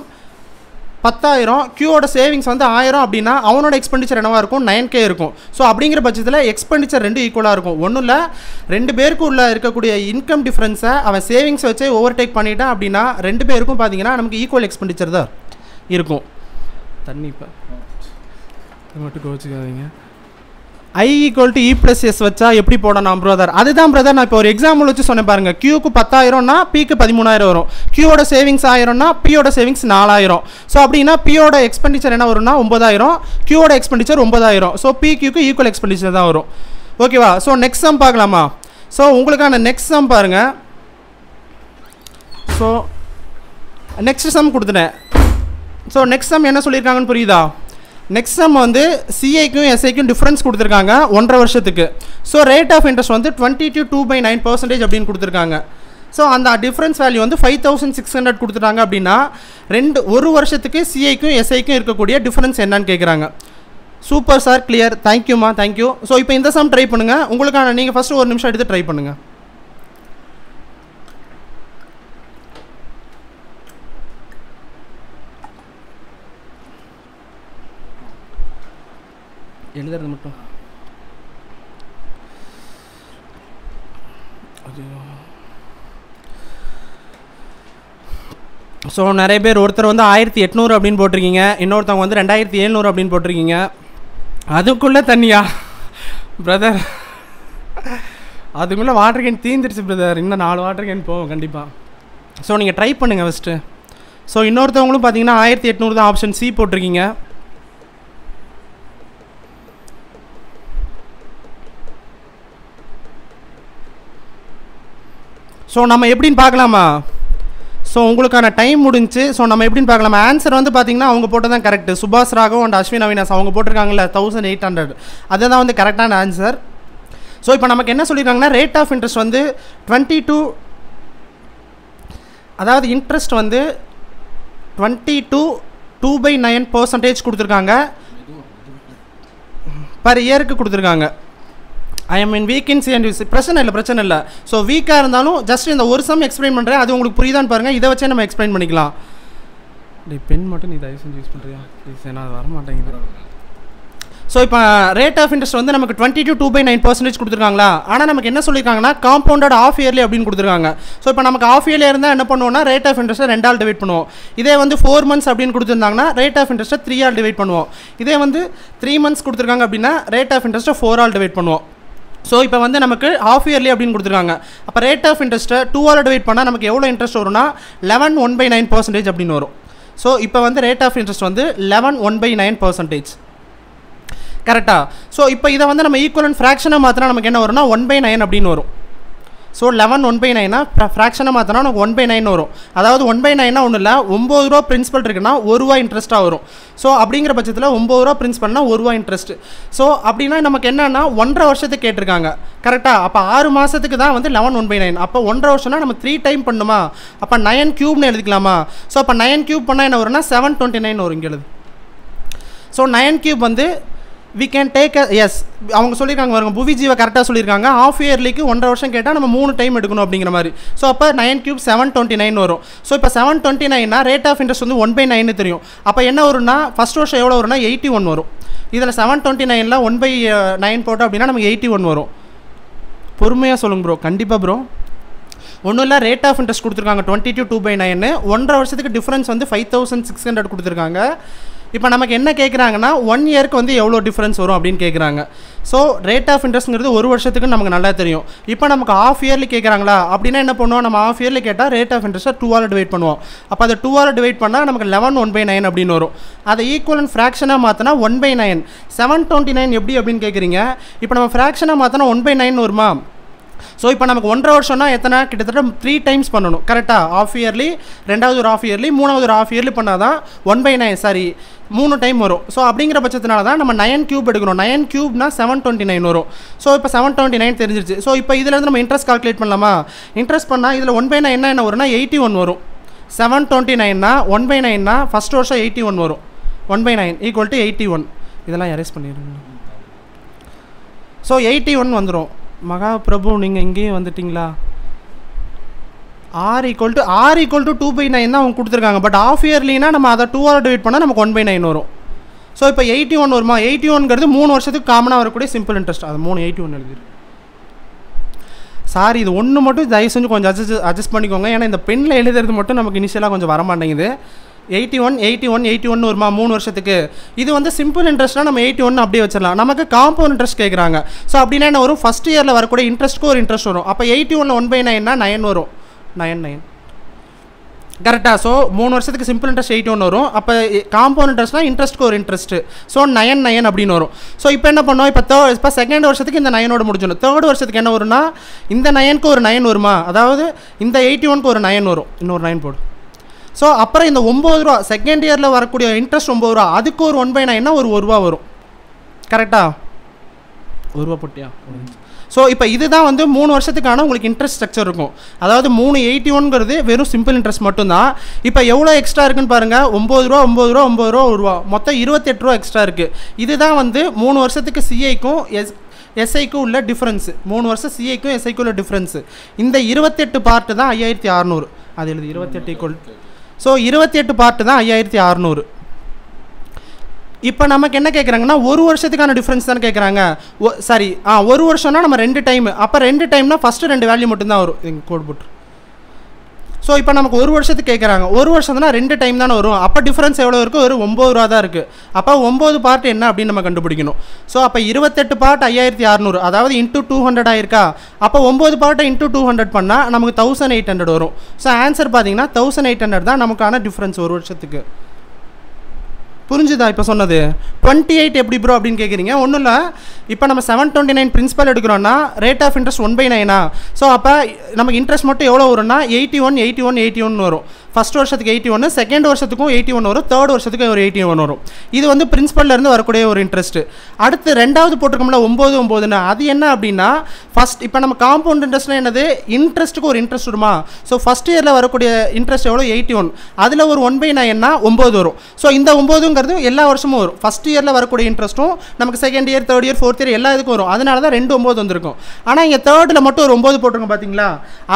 பத்தாயிரம் கியூவோட சேவிங்ஸ் வந்து ஆயிரம் அப்படின்னா அவனோட எக்ஸ்பெண்டிச்சர் என்னவாக இருக்கும்? நைன் கே இருக்கும். ஸோ அப்படிங்கிற பட்சத்தில் எக்ஸ்பெண்டிச்சர் ரெண்டு ஈக்குவலாக இருக்கும். ஒன்றும் இல்லை ரெண்டு பேருக்கு உள்ள இருக்கக்கூடிய இன்கம் டிஃப்ரென்ஸை அவன் சேவிங்ஸ் வச்சே ஓவர்டேக் பண்ணிட்டான் அப்படின்னா ரெண்டு பேருக்கும் பார்த்தீங்கன்னா நமக்கு ஈக்குவல் எக்ஸ்பெண்டிச்சர் தான் இருக்கும். தண்ணி இப்போ. மட்டும் கோச்சிக்காதீங்க I equal to E plus S வச்சா எப்படி போடணும் பிரதர் அதுதான் பிரதர் நான் இப்போ ஒரு எக்ஸாம்பிள் வச்சு சொன்னேன் பாருங்க. கியூக்கு பத்தாயிரம்னா பிக்கு பதிமூணாயிரம் வரும். கியூவோட சேவிங்ஸ் ஆயிரம்னா பியோட சேவிங்ஸ் நாலாயிரம். ஸோ அப்படின்னா பியோட எக்ஸ்பெண்டிச்சர் என்ன வரும்னா ஒன்பதாயிரம். கியூவோட எக்ஸ்பெண்டிச்சர் ஒன்பதாயிரம். ஸோ பி கியூக்கு ஈக்குவல் எக்ஸ்பெண்டிச்சர் தான் வரும். ஓகேவா ஸோ நெக்ஸ்ட் சம் பார்க்கலாமா? ஸோ உங்களுக்கான நெக்ஸ்ட் சம் பாருங்க. ஸோ நெக்ஸ்ட் சம் கொடுத்துட்டேன். ஸோ நெக்ஸ்ட் சம் என்ன சொல்லியிருக்காங்கன்னு புரியுதா? நெக்ஸ்ட் சம் வந்து சிஐக்கும் எஸ்ஐக்கும் டிஃப்ரென்ஸ் கொடுத்துருக்காங்க ஒன்றரை வருஷத்துக்கு. ஸோ ரேட் ஆஃப் இன்ட்ரெஸ்ட் வந்து twenty two two by nine percentage அப்படின்னு கொடுத்துருக்காங்க. ஸோ அந்த டிஃப்ரென்ஸ் வேல்யூ வந்து ஃபைவ் தௌசண்ட் சிக்ஸ் ஹண்ட்ரட் கொடுத்துட்டாங்க அப்படின்னா ரெண்டு ஒரு வருஷத்துக்கு சிஐக்கும் எஸ்ஐக்கும் இருக்கக்கூடிய டிஃப்ரென்ஸ் என்னன்னு கேட்குறாங்க சூப்பர் சார் கிளியர் தேங்க்யூம்மா தேங்க்யூ ஸோ இப்போ இந்த சம் ட்ரை பண்ணுங்கள் உங்களுக்கான நீங்கள் ஃபஸ்ட்டு ஒரு நிமிஷம் எடுத்து ட்ரை பண்ணுங்கள் எழுதுறது மட்டும். ஸோ நிறைய பேர் ஒருத்தர் வந்து ஆயிரத்தி எட்நூறு அப்படின்னு போட்டிருக்கீங்க இன்னொருத்தவங்க வந்து ரெண்டாயிரத்தி எழுநூறு அப்படின்னு போட்டிருக்கீங்க. அதுக்குள்ளே தண்ணியா? பிரதர் அதுக்குள்ளே வாட்டர் கேன் தீந்துருச்சு பிரதர் இன்னும் நாலு வாட்டர் கேன் போகும் கண்டிப்பாக ஸோ நீங்கள் ட்ரை பண்ணுங்கள் ஃபஸ்ட்டு ஸோ இன்னொருத்தவங்களும் பார்த்தீங்கன்னா ஆயிரத்தி எட்நூறு தான் ஆப்ஷன் சி போட்டிருக்கீங்க. ஸோ நம்ம எப்படின்னு பார்க்கலாமா? ஸோ உங்களுக்கான டைம் முடிஞ்சு ஸோ நம்ம எப்படின்னு பார்க்கலாம்? ஆன்சர் வந்து பார்த்தீங்கன்னா அவங்க போட்டது தான் கரெக்ட் சுபாஷ் ராகவ் அண்ட் அஸ்வின் அவினாஸ் அவங்க போட்டிருக்காங்கல்ல தௌசண்ட் எயிட் ஹண்ட்ரட் அதுதான் வந்து கரெக்டான ஆன்சர் ஸோ இப்போ நமக்கு என்ன சொல்லியிருக்காங்கன்னா ரேட் ஆஃப் இன்ட்ரெஸ்ட் வந்து டுவெண்ட்டி டூ அதாவது இன்ட்ரெஸ்ட் வந்து twenty two two by nine percentage கொடுத்துருக்காங்க பர் இயருக்கு கொடுத்துருக்காங்க. ஐ எம் இன் வீக்கென்சி அண்ட் பிரச்சனை இல்லை பிரச்சனை இல்லை. ஸோ வீக்காக இருந்தாலும் ஜஸ்ட் இந்த ஒரு சம் எக்ஸ்பிளைன் பண்ணுறேன் அது உங்களுக்கு புரியுதான்னு பாருங்கள் இதை வச்சே நம்ம எக்ஸ்பிளைன் பண்ணிக்கலாம். டே பென் மட்டும் நீ தயவு செஞ்சு யூஸ் பண்ணுறியா ப்ளீஸ் ஏன்னா அது வர மாட்டேங்குது ஸோ இப்போ ரேட் ஆஃப் இன்ட்ரெஸ்ட் வந்து நமக்கு twenty two two by nine percentage கொடுத்துருக்காங்களா? ஆனால் நமக்கு என்ன சொல்லியிருக்காங்கன்னா காம்பவுண்டட் ஆஃப் இயர்லி அப்படின்னு கொடுத்துருக்காங்க. ஸோ இப்போ நமக்கு ஆஃப் இயர்லி இருந்தால் என்ன பண்ணுவோம்னா ரேட் ஆஃப் இன்ட்ரெஸ்ட்டை ரெண்டால் டிவைட் பண்ணுவோம். இதே வந்து ஃபோர் மந்த்ஸ் அப்படின்னு கொடுத்துருந்தாங்கன்னா ரேட் ஆஃப் இன்ட்ரெஸ்ட்டை த்ரீ ஆல் டிவைட் பண்ணுவோம். இதே வந்து த்ரீ மந்த்ஸ் கொடுத்துருக்காங்க அப்படின்னா ரேட் ஆஃப் இன்ட்ரெஸ்ட்டை ஃபோர் ஆல் டிவைட் பண்ணுவோம். ஸோ இப்போ வந்து நமக்கு ஆஃப் இயர்லி அப்படின்னு கொடுத்துருக்காங்க. அப்போ ரேட் ஆஃப் இன்ட்ரெஸ்ட்டை டூ ஆர் டிவைட் பண்ணால் நமக்கு எவ்வளோ இன்ட்ரெஸ்ட் வரும்னா eleven one by nine percentage அப்படின்னு வரும். ஸோ இப்போ வந்து ரேட் ஆஃப் இன்ட்ரெஸ்ட் வந்து eleven one by nine percentage கரெக்டாக ஸோ இப்போ இதை வந்து நம்ம ஈக்குவலன் ஃப்ராக்ஷனை மாற்றினா நமக்கு என்ன வரும்னா ஒன் பை நைன் அப்படின்னு வரும். ஸோ லெவன் ஒன் பை நைனா ஃப்ராக்ஷனை மாற்றினா நமக்கு ஒன் பை நைன் வரும். அதாவது ஒன் பை நைனா ஒன்றும் இல்லை ஒம்பது ரூபா பிரின்சிபல் இருக்குன்னா ஒரு ரூபா இன்ட்ரெஸ்ட்டாக வரும். ஸோ அப்படிங்கிற பட்சத்தில் ஒம்பது ரூபா பிரின்சிபல்னா ஒரு ரூபா இன்ட்ரெஸ்ட் ஸோ அப்படின்னா நமக்கு என்னென்னா ஒன்றரை வருஷத்துக்கு கேட்டிருக்காங்க. கரெக்டாக அப்போ ஆறு மாதத்துக்கு தான் வந்து லெவன் ஒன் பை நைன் அப்போ ஒன்றரை வருஷம்னா நம்ம த்ரீ டைம் பண்ணுமா? அப்போ நயன் க்யூப்னு எழுதிக்கலாமா? ஸோ அப்போ நயன் க்யூப் பண்ணால் என்ன வரும்னா செவன் டுவெண்ட்டி நைன் வரும் இங்கே எழுது. ஸோ நயன் க்யூப் வந்து வி கேன் டேக் எஸ் அவங்க சொல்லியிருக்காங்க பாருங்க புவிஜீவை கரெக்டாக சொல்லியிருக்காங்க ஆஃப் இயர்லிக்கு ஒன்றரை வருஷம் கேட்டால் நம்ம மூணு டைம் எடுக்கணும் அப்படிங்கிற மாதிரி. ஸோ அப்போ nine cube seven twenty nine வரும். ஸோ இப்போ செவன் டுவெண்ட்டி நைன்னா ரேட் ஆஃப் இன்ட்ரெஸ்ட் வந்து ஒன் பை நைன் தெரியும். அப்போ என்ன வரும்னா ஃபஸ்ட் வருஷம் எவ்வளோ வரும்னா எயிட்டி ஒன் வரும். இதில் செவன் டுவெண்ட்டி நைனில் ஒன் பை நைன் போட்டோம் அப்படின்னா நமக்கு எயிட்டி ஒன் வரும். பொறுமையாக சொல்லுங்க ப்ரோ கண்டிப்பாக ப்ரோ ஒன்றும் இல்லை ரேட் ஆஃப் இன்ட்ரெஸ்ட் கொடுத்துருக்காங்க twenty two two by nine ஒன்றரை வருஷத்துக்கு டிஃப்ரென்ஸ் வந்து ஃபைவ் தௌசண்ட் சிக்ஸ் ஹண்ட்ரட் கொடுத்துருக்காங்க. இப்போ நமக்கு என்ன கேட்குறாங்கன்னா ஒன் இயருக்கு வந்து எவ்வளோ டிஃப்ரென்ஸ் வரும் அப்படின்னு கேட்குறாங்க ஸோ ரேட் ஆஃப் இன்ட்ரெஸ்ட்ங்கிறது ஒரு வருஷத்துக்கு நமக்கு நல்லா தெரியும். இப்போ நமக்கு ஆஃப் இயர்லி கேட்குறாங்களா அப்படின்னா என்ன பண்ணுவோம்? நம்ம ஆஃப் இயர்லி கேட்டால் ரேட் ஆஃப் இன்ட்ரெஸ்ட்டை டூ ஆர் டிவைட் பண்ணுவோம். அப்போ அதை டூ ஆர் டிவைட் பண்ணால் நமக்கு லெவன் ஒன் பை நைன் அப்படின்னு வரும். அதை ஈக்குவலன் ஃப்ராக்ஷனாக மாற்றினா one by nine seven twenty nine எப்படி அப்படின்னு கேட்குறீங்க இப்போ நம்ம ஃப்ராக்ஷனாக மாற்றினா ஒன் பை நைன் வருமா? ஸோ இப்போ நமக்கு ஒன்றரை வருஷம்னா எத்தனை? கிட்டத்தட்ட த்ரீ டைம்ஸ் பண்ணணும். கரெக்டாக ஆஃப் இயர்லி ரெண்டாவது ஒரு ஆஃப் இயர்லி மூணாவது ஒரு ஆஃப் இயர்லி பண்ணால் தான் ஒன் பை நைன் சாரி மூணு டைம் வரும். ஸோ அப்படிங்கிற பட்சத்தினால தான் நம்ம நயன் கியூப் எடுக்கணும். நயன் கியூப்னா செவன் டுவெண்ட்டி நைன் வரும். ஸோ இப்போ செவன் டுவெண்ட்டி நைன் தெரிஞ்சிருச்சு. ஸோ இப்போ இதுலேருந்து நம்ம இன்ட்ரெஸ்ட் கால்குலேட் பண்ணலாமா? இன்ட்ரெஸ்ட் பண்ணால் இதில் ஒன் பை நைன் என்ன வரும்னா எயிட்டி ஒன் வரும் செவன் டுவெண்ட்டி நைன்னா ஒன் பை நைன்னா ஃபஸ்ட் வருஷம் எயிட்டி ஒன் வரும். One by nine equal to eighty one இதெல்லாம் எரேஸ் பண்ணிடுங்க. ஸோ எயிட்டி ஒன் வந்துடும் மகா பிரபு நீங்கள் இங்கேயும் வந்துட்டிங்களா? R equal to R equal to two by nine தான் அவங்க கொடுத்துருக்காங்க. பட் ஆஃப் இயர்லினா நம்ம அதை டூ ஆர் டிவைட் பண்ணால் நமக்கு ஒன் பை நைன் வரும். ஸோ இப்போ எயிட்டி ஒன் வருமா? எயிட்டி ஒன்ங்கிறது மூணு வருஷத்துக்கு காமனாக வரக்கூடிய சிம்பிள் இன்ட்ரெஸ்ட் அது மூணு எயிட்டி ஒன் எழுதிரு. சாரி இது ஒன்று மட்டும் தயவு செஞ்சு கொஞ்சம் அட்ஜஸ்ட் அட்ஜஸ்ட் பண்ணிக்கோங்க. ஏன்னா இந்த பெண்ணில் எழுதுறது மட்டும் நமக்கு இனிஷியலாக கொஞ்சம் வர மாட்டேங்குது eighty one eighty one eighty one வருமா மூணு வருஷத்துக்கு. இது வந்து சிம்பிள் இன்ட்ரெஸ்ட்னா நம்ம எயிட்டி ஒன் அப்படியே வச்சிடலாம். நமக்கு காம்பவுண்ட் இன்ட்ரெஸ்ட் கேட்குறாங்க ஸோ அப்படின்னா என்ன வரும்? ஃபஸ்ட் இயரில் வரக்கூடிய இன்ட்ரெஸ்ட்க்கு ஒரு இன்ட்ரெஸ்ட் வரும். அப்போ எயிட்டி ஒன் ஒன் பை நைன்னா நைன் வரும். நைன் நைன் கரெக்டாக ஸோ மூணு வருஷத்துக்கு சிம்பிள் இன்ட்ரெஸ்ட் எயிட் ஒன் வரும். அப்போ காம்பவுண்ட் இன்ட்ரெஸ்ட்னா இன்ட்ரெஸ்ட்க்கு ஒரு இன்ட்ரெஸ்ட்டு ஸோ நயன் நயன் அப்படின்னு வரும். ஸோ இப்போ என்ன பண்ணோம்? இப்போ தேர்ட் இப்போ செகண்ட் வருஷத்துக்கு இந்த நயனோட முடிஞ்சிடும் தேர்ட் வருஷத்துக்கு என்ன வரும்னா இந்த நயனுக்கு ஒரு நயன் வருமா? அதாவது இந்த எயிட்டி ஒனுக்கு ஒரு நயன் வரும். இன்னொரு நயன் போடும் ஸோ அப்புறம் இந்த ஒம்பது ரூபா செகண்ட் இயரில் வரக்கூடிய இன்ட்ரெஸ்ட் ஒம்பது ரூபா அதுக்கு ஒரு ஒன் பை நைன்னா ஒரு ஒரு ரூபா வரும். கரெக்டாக ஒரு ரூபா போட்டியா? ஸோ இப்போ இதுதான் வந்து மூணு வருஷத்துக்கான உங்களுக்கு இன்ட்ரெஸ்ட் ஸ்ட்ரக்சர் இருக்கும். அதாவது மூணு எயிட்டி ஒன்ங்கிறது வெறும் சிம்பிள் இன்ட்ரெஸ்ட் மட்டும்தான். இப்போ எவ்வளோ எக்ஸ்ட்ரா இருக்குன்னு பாருங்கள் ஒம்பது ரூபா ஒம்பது ரூபா ஒம்பது ரூபா ஒரு ரூபா. மொத்தம் இருபத்தெட்டு ரூபா எக்ஸ்ட்ரா இருக்குது இதுதான் வந்து மூணு வருஷத்துக்கு சிஐக்கும் எஸ் எஸ்ஐக்கும் உள்ள டிஃப்ரென்ஸு மூணு வருஷம் சிஐக்கும் எஸ்ஐக்கும் உள்ள டிஃப்ரென்ஸு இந்த இருபத்தெட்டு பார்ட்டு தான் ஐயாயிரத்தி அறநூறு. அது எழுது இருபத்தெட்டு ஈக்குவல் ஸோ இருபத்தி எட்டு பார்ட்டு தான் ஐயாயிரத்தி அறநூறு. இப்போ நமக்கு என்ன கேட்குறாங்கன்னா ஒரு வருஷத்துக்கான டிஃப்ரென்ஸ் தானே கேட்குறாங்க ஓ சாரி ஆ ஒரு வருஷம்னா நம்ம ரெண்டு டைம் அப்போ ரெண்டு டைம்னா ஃபஸ்ட்டு ரெண்டு வேல்யூ மட்டும்தான் வரும். எங்கள் கோட் போட்டு. ஸோ இப்போ நமக்கு ஒரு வருஷத்துக்கு கேட்குறாங்க ஒரு வருஷம்னா ரெண்டு டைம் தானே வரும். அப்போ டிஃப்ரென்ஸ் எவ்வளோ இருக்குது ஒரு ஒம்பது ரூபா தான் இருக்குது அப்போ ஒம்பது பார்ட் என்ன அப்படின்னு நம்ம கண்டுபிடிக்கணும். ஸோ அப்போ இருபத்தெட்டு பார்ட் ஐயாயிரத்தி அறநூறு. அதாவது இன்ட்டு டூ ஹண்ட்ரட் ஆயிருக்கா? அப்போ ஒம்பது பார்ட்டை இன்ட்டு டூ ஹண்ட்ரட் பண்ணால் நமக்கு தௌசண்ட் எயிட் ஹண்ட்ரட் வரும். ஸோ ஆன்சர் பார்த்தீங்கன்னா தௌசண்ட் எயிட் ஹண்ட்ரட் தான் நமக்கான டிஃப்ரென்ஸ் ஒரு வருஷத்துக்கு. புரிஞ்சுதா இப்போ சொன்னது? டுவெண்ட்டி எயிட் எப்படி ப்ரோ அப்படின்னு கேட்குறீங்க ஒன்றும் இல்லை. இப்போ நம்ம seven twenty nine principal எடுக்கிறோன்னா rate of interest one by Naina so அப்போ நமக்கு இன்ட்ரெஸ்ட் மட்டும் எவ்வளோ வரும்னா eighty one eighty one eighty one வரும். ஃபஸ்ட் வருஷத்துக்கு எயிட்டி ஒன்று செகண்ட் வருஷத்துக்கும் எயிட்டி ஒன் வரும் தேர்ட் வருஷத்துக்கு ஒரு எயிட்டி ஒன் வரும். இது வந்து பிரின்ஸ்பல்லேருந்து வரக்கூடிய ஒரு இன்ட்ரெஸ்ட்டு அடுத்து ரெண்டாவது போட்டிருக்கோம்ல ஒம்பது ஒம்பதுன்னா அது என்ன அப்படின்னா ஃபஸ்ட் இப்போ நம்ம காம்பவுண்ட் இன்ட்ரெஸ்ட்னா என்னது? இன்ட்ரெஸ்ட்டுக்கு ஒரு இன்ட்ரெஸ்ட் வருமா? ஸோ ஃபஸ்ட் இயரில் வரக்கூடிய இன்ட்ரெஸ்ட் எவ்வளோ எயிட்டி ஒன் அதில் ஒரு ஒன் பை நைன்னா ஒம்பது வரும். ஸோ இந்த ஒம்பதுங்கிறது எல்லா வருஷமும் வரும். ஃபஸ்ட் இயரில் வரக்கூடிய இன்ட்ரெஸ்ட்டும் நமக்கு second year third year fourth year எல்லா இதுக்கும் வரும். அதனால தான் ரெண்டு ஒம்பது வந்திருக்கும். ஆனால் இங்கே தேர்டில் மட்டும் ஒரு ஒம்பது போட்டிருக்கோம் பார்த்தீங்களா